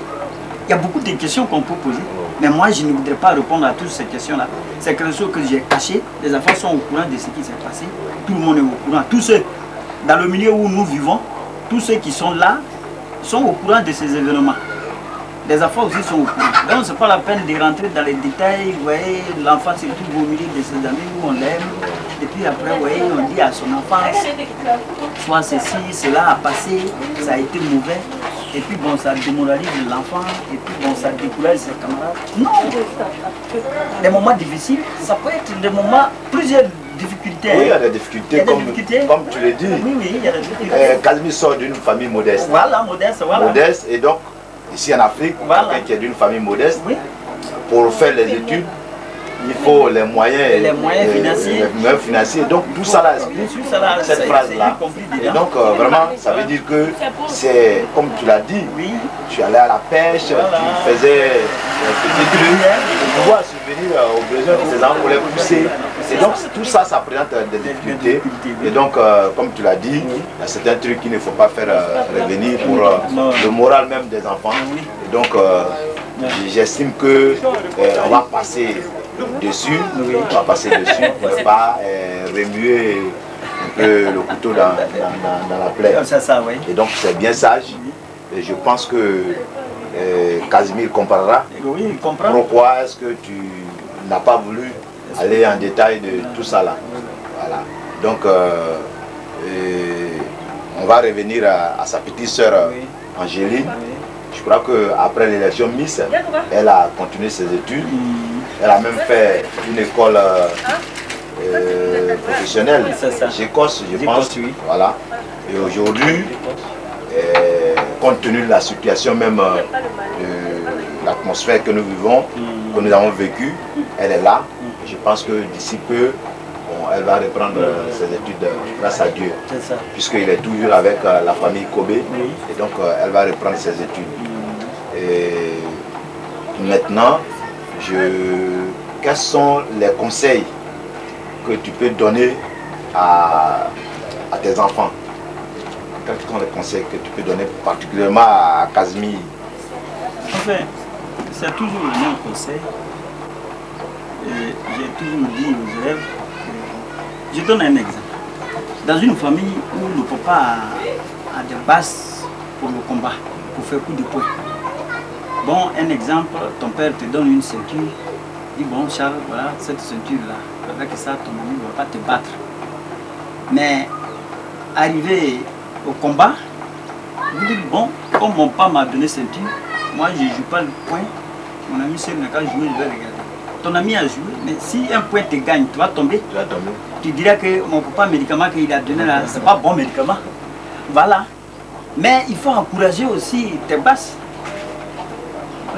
Il y a beaucoup de questions qu'on peut poser. Mais moi, je ne voudrais pas répondre à toutes ces questions-là. C'est quelque chose que j'ai caché. Les enfants sont au courant de ce qui s'est passé. Tout le monde est au courant. Tous ceux, dans le milieu où nous vivons, tous ceux qui sont là sont au courant de ces événements. Les enfants aussi sont au courant. Donc, ce n'est pas la peine de rentrer dans les détails. Vous voyez, l'enfant se trouve au milieu de ses amis où on l'aime. Et puis après, vous voyez, on dit à son enfant, soit ceci, cela a passé, ça a été mauvais. Et puis bon, ça démoralise l'enfant, et puis bon, ça décourage ses camarades. Non Des moments difficiles, ça peut être des moments, plusieurs difficultés. Oui, il y a des Il y difficultés, a des comme, difficultés. comme tu le dis. Oui, oui, il y a des difficultés. Euh, sort d'une famille modeste. Voilà, modeste, voilà. Modeste, et donc, ici en Afrique, Voilà. quelqu'un qui est d'une famille modeste, Oui, pour faire les études, il faut les moyens, Les moyens financiers. les moyens financiers. Donc tout ça là explique cette phrase-là. Et donc euh, vraiment, ça veut dire que c'est, comme tu l'as dit, Oui, tu allais à la pêche, Voilà. tu faisais un petit truc pour pouvoir subvenir euh, aux besoins de tes enfants pour les pousser. Et donc tout ça, ça présente euh, des difficultés. Et donc, euh, comme tu l'as dit, il y a certains trucs qu'il ne faut pas faire euh, revenir pour le moral même des enfants. Et donc, j'estime que on va passer dessus, on va passer dessus, on ne va pas euh, remuer un peu le couteau dans, dans- dans- dans la plaie. c'est ça, oui. Et donc c'est bien sage. Et je pense que euh, Casimir comprendra Oui, il comprend. pourquoi est-ce que tu n'as pas voulu aller en détail de tout ça là. Voilà. Donc euh, on va revenir à, à sa petite sœur Oui. Angéline. Je crois qu'après l'élection Miss, elle a continué ses études. Hmm, Elle a même fait une école euh, euh, professionnelle. Gécosse, je pense. oui. Voilà. Et aujourd'hui, euh, compte tenu de la situation même de l'atmosphère que nous vivons, Mm. que nous avons vécu, elle est là. Et je pense que d'ici peu, bon, elle va reprendre ses études grâce à Dieu. Puisqu'il est toujours avec la famille Kobe. Et donc, elle va reprendre ses études. Et maintenant, je... quels sont les conseils que tu peux donner à, à tes enfants? Quels sont les conseils que tu peux donner particulièrement à Casimir? Enfin, c'est toujours le même conseil. J'ai toujours dit aux élèves, je donne un exemple. Dans une famille où le papa a, a des bases pour le combat, pour faire coup de poing. Bon, un exemple, ton père te donne une ceinture, dit bon Charles, voilà cette ceinture-là, avec ça ton ami ne va pas te battre. Mais arrivé au combat, vous dites, bon, comme mon père m'a donné ceinture, moi je ne joue pas le point, mon ami seul n'a qu'à jouer, je vais regarder. Ton ami a joué, mais si un point te gagne, tu vas tomber. Tu vas tomber. Tu dirais que mon papa médicament qu'il a donné là, c'est pas bon médicament. Voilà. Mais il faut encourager aussi tes basses.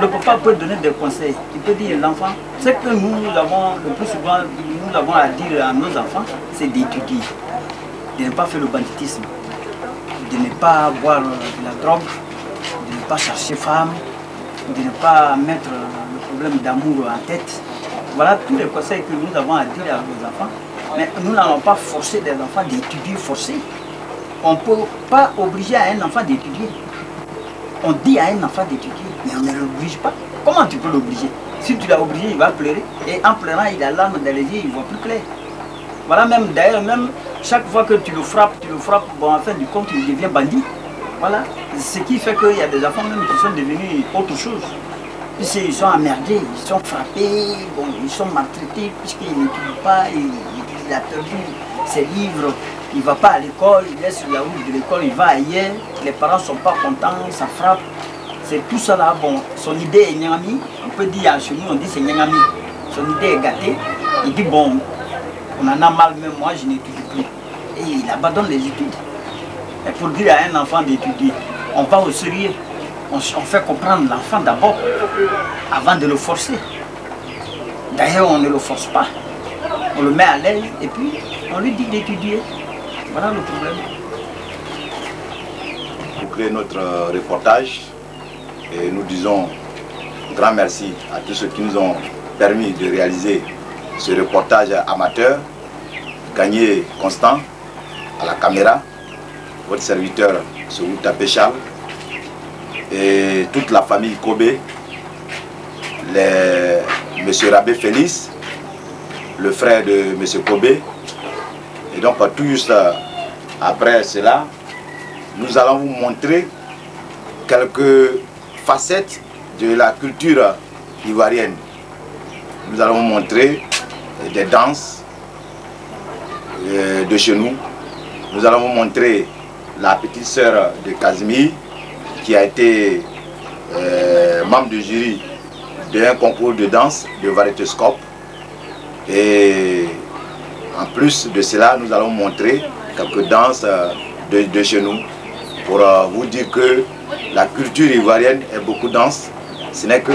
Le papa peut donner des conseils. Il peut dire l'enfant, ce que nous avons le plus souvent, nous avons à dire à nos enfants, c'est d'étudier, de ne pas faire le banditisme, de ne pas boire de la drogue, de ne pas chercher femme, de ne pas mettre le problème d'amour en tête. Voilà tous les conseils que nous avons à dire à nos enfants. Mais nous n'allons pas forcer des enfants d'étudier forcés. On ne peut pas obliger à un enfant d'étudier. On dit à un enfant d'étudier, mais on ne l'oblige pas. Comment tu peux l'obliger? Si tu l'as obligé, il va pleurer. Et en pleurant, il a l'âme dans les yeux, il voit plus clair. Voilà même, d'ailleurs, même chaque fois que tu le frappes, tu le frappes, bon, en fin du compte, il devient bandit. Voilà. Ce qui fait qu'il y a des enfants même qui sont devenus autre chose. Puisqu'ils sont emmerdés, ils sont frappés, bon, ils sont maltraités, puisqu'ils n'étudient pas, il, il a perdu ses livres, il ne va pas à l'école, il est sur la route de l'école, il va ailleurs, les parents ne sont pas contents, ça frappe. C'est tout là, bon, son idée est nyangami, on peut dire chez nous, on dit c'est nyangami. Son idée est gâtée, il dit bon, on en a mal, même moi je n'étudie plus. Et il abandonne les études. Et pour dire à un enfant d'étudier, on va au sérieux. On, on fait comprendre l'enfant d'abord, avant de le forcer. D'ailleurs, on ne le force pas. On le met à l'aise et puis on lui dit d'étudier. Voilà le problème. Pour créer notre euh, reportage, et nous disons grand merci à tous ceux qui nous ont permis de réaliser ce reportage amateur. Gagné Constant à la caméra, votre serviteur Souta Péchal et toute la famille Kobe, les, Monsieur Rabé Félix, le frère de Monsieur Kobe. Et donc tout juste après cela, nous allons vous montrer quelques de la culture ivoirienne. Nous allons montrer des danses euh, de chez nous. Nous allons vous montrer la petite sœur de Casimir qui a été euh, membre du jury d'un concours de danse de Varietoscope. Et en plus de cela, nous allons montrer quelques danses euh, de, chez nous pour euh, vous dire que la culture ivoirienne est beaucoup dense. Ce n'est que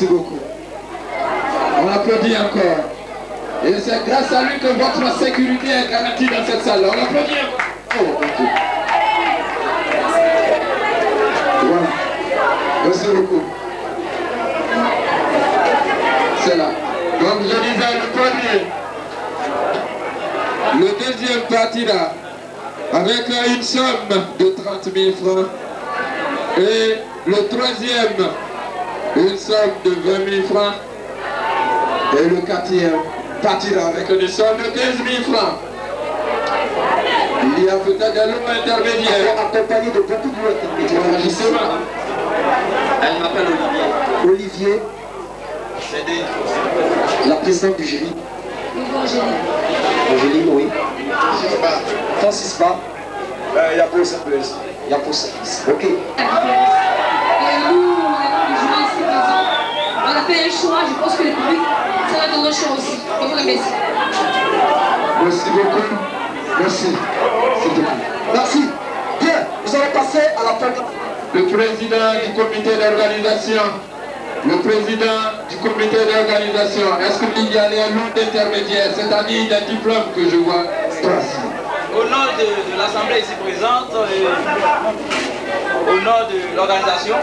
Merci beaucoup. On applaudit encore. Et c'est grâce à lui que votre sécurité est garantie dans cette salle. On applaudit encore. Oh. Merci beaucoup. C'est là. Donc je disais le premier. Le deuxième partira avec une somme de 30 000 francs. Et le troisième, une somme de 20 000 francs. Et le quatrième partira avec une somme de 15 000 francs. Il y a peut-être des lots intermédiaires. Accompagné de beaucoup de lots justement. Elle m'appelle Olivier. Olivier, la présidente du jury. Angéline, oui. Francis Ba. Euh, Il y a pour service. Il y a pour service. Ok. On a fait un choix, je pense que le public, ça va être un choix aussi. Je vous remercie. Merci beaucoup. Merci. Merci. Bien, nous allons passer à la fin. Le président du comité d'organisation, le président du comité d'organisation, est-ce qu'il y a les noms d'intermédiaires, c'est-à-dire des diplômes que je vois Au nom de, de l'Assemblée ici présente et au nom de l'organisation,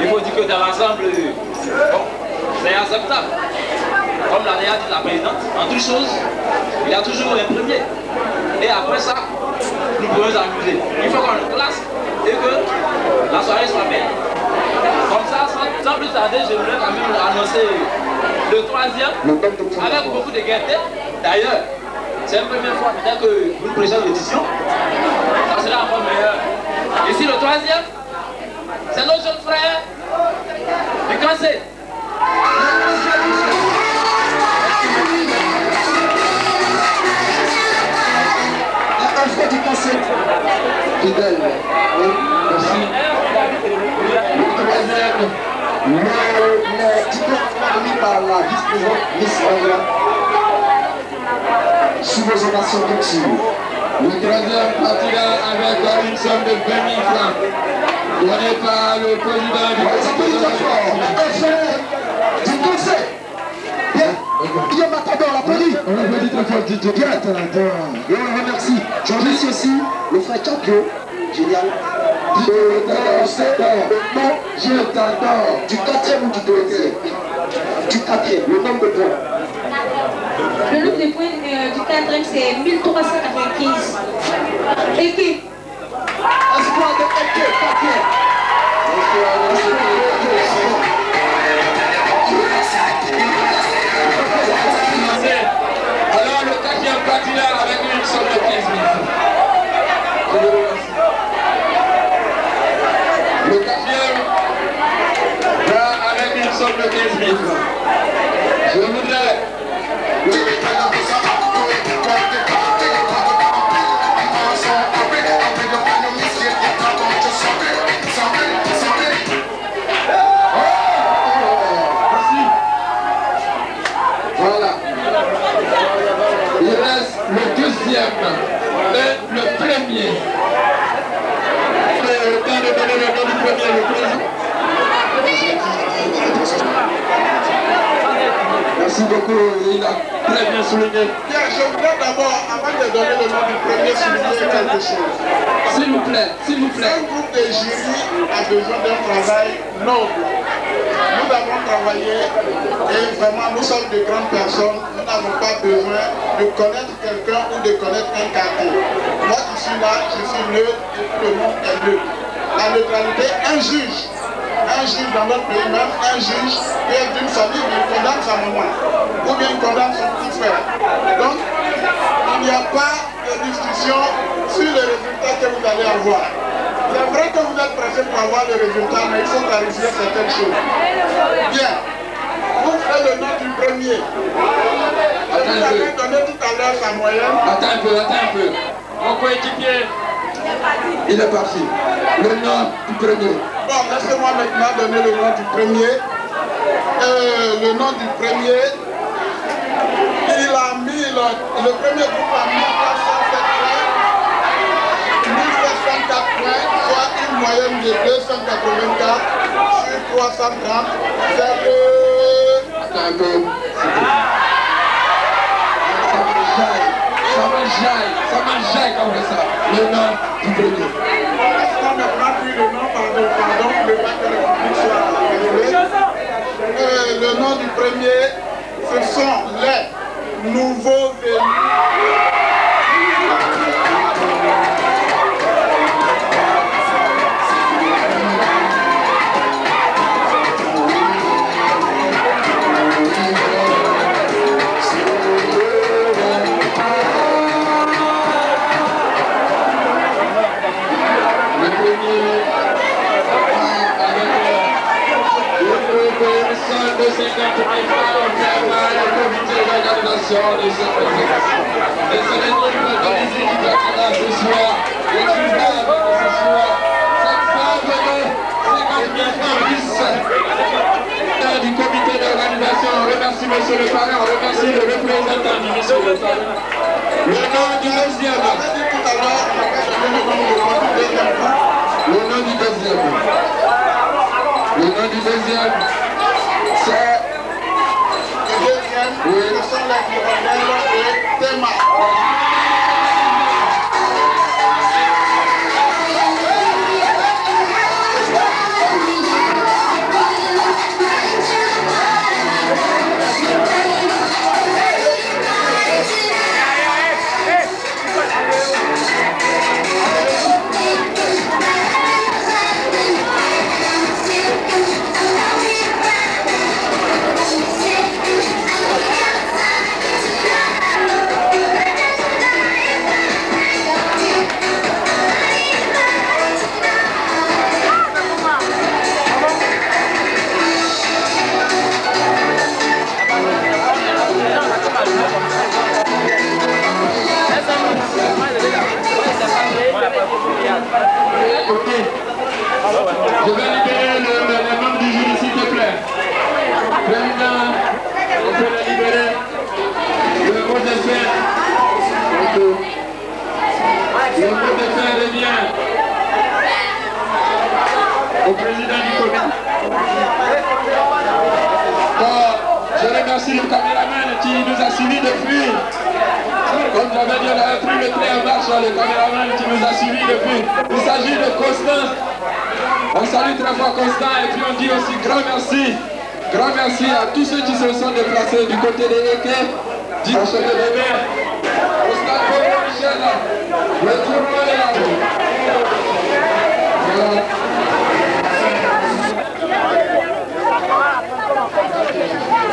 il faut dire que dans l'ensemble, bon, c'est acceptable. Comme l'a déjà dit la présidente, en toute chose, il y a toujours un premier. Et après ça, nous pouvons amuser. Il faut qu'on le classe et que la soirée soit belle. Comme ça, sans, plus tarder, je voulais quand même annoncer le troisième, avec beaucoup de gaieté. D'ailleurs, c'est la première fois peut-être que pour une prochaine édition, ça sera encore meilleur. Ici, le troisième, c'est notre jeune frère du cancer. Un frère du conseil. Fidèle. Oui, merci. Le diplôme remis par la vice-présidente Miss Aura. Sous vos ovations de. Le troisième partira avec une somme de 20 000 francs, donnée par le président du conseil. Bien. Guillaume Matador, l'applaudit. On l'applaudit très fort. Bien. Et on remercie. Je remercie aussi le frère Capio. Génial. Je t'adore. Non, je t'adore. Du quatrième ou du deuxième Du quatrième, le nombre de points. Le nombre de points euh, du quatrième, c'est 1395. Équipe. Espoir de équipe, quatrième. Alors le quatrième avec une somme de 15 000 francs. Je vous remercie. Le quatrième va avec une somme de 15 000 francs. Je voudrais le deuxième et le premier. C'est le temps de donner le nom du premier, le président. Merci beaucoup, il a très bien souligné. Bien, je voudrais d'abord, avant de donner le nom du premier, souligner quelque chose. S'il vous plaît, s'il vous plaît. Un groupe de jury a besoin d'un travail noble. Travaillé et vraiment nous sommes de grandes personnes. Nous n'avons pas besoin de connaître quelqu'un ou de connaître un quartier. Moi qui suis là, je suis neutre et tout le monde est neutre. La neutralité, un juge, un juge dans notre pays, même un juge qui est d'une famille, il condamne sa maman ou bien il condamne son petit frère. Donc, il n'y a pas de discussion sur les résultats que vous allez avoir. C'est vrai que vous êtes pressé pour avoir les résultats, mais il faut clarifier certaines choses. Bien. Vous faites le nom du premier. Vous avez donné tout à l'heure sa moyenne. Attends un peu, attends un peu. Mon coéquipier. Il est parti. Le nom du premier. Bon, laissez-moi maintenant donner le nom du premier. Euh, le nom du premier, il a mis, le, le premier groupe a mis 407 points, 1704 points, soit une moyenne de 284 sur 330. C'est le... Attends un peu. Ça m'enjaille, ça m'enjaille comme ça. Le nom du premier. Est-ce qu'on n'a pas pris le nom, pardon, pardon, le pas que le public soit le nom du premier, ce sont les nouveaux venus. De ce soir. Et tu vas avec ce soir. Cette femme de 50 000 francs plus. Du comité d'organisation, on remercie monsieur le parrain, remercie le représentant du monsieur le parrain. Le nom du deuxième. Le nom du deuxième. Le nom du deuxième, c'est... Le deuxième, oui. ce sont les hirondelles de je remercie le caméraman qui nous a suivis depuis. Comme j'avais dit, on avait pris le train en marche, le caméraman qui nous a suivis depuis. Il s'agit de Constant. On salue très fort Constant et puis on dit aussi grand merci. Grand merci à tous ceux qui se sont déplacés du côté des Eke, du côté des Verts. Constant Michel, le là.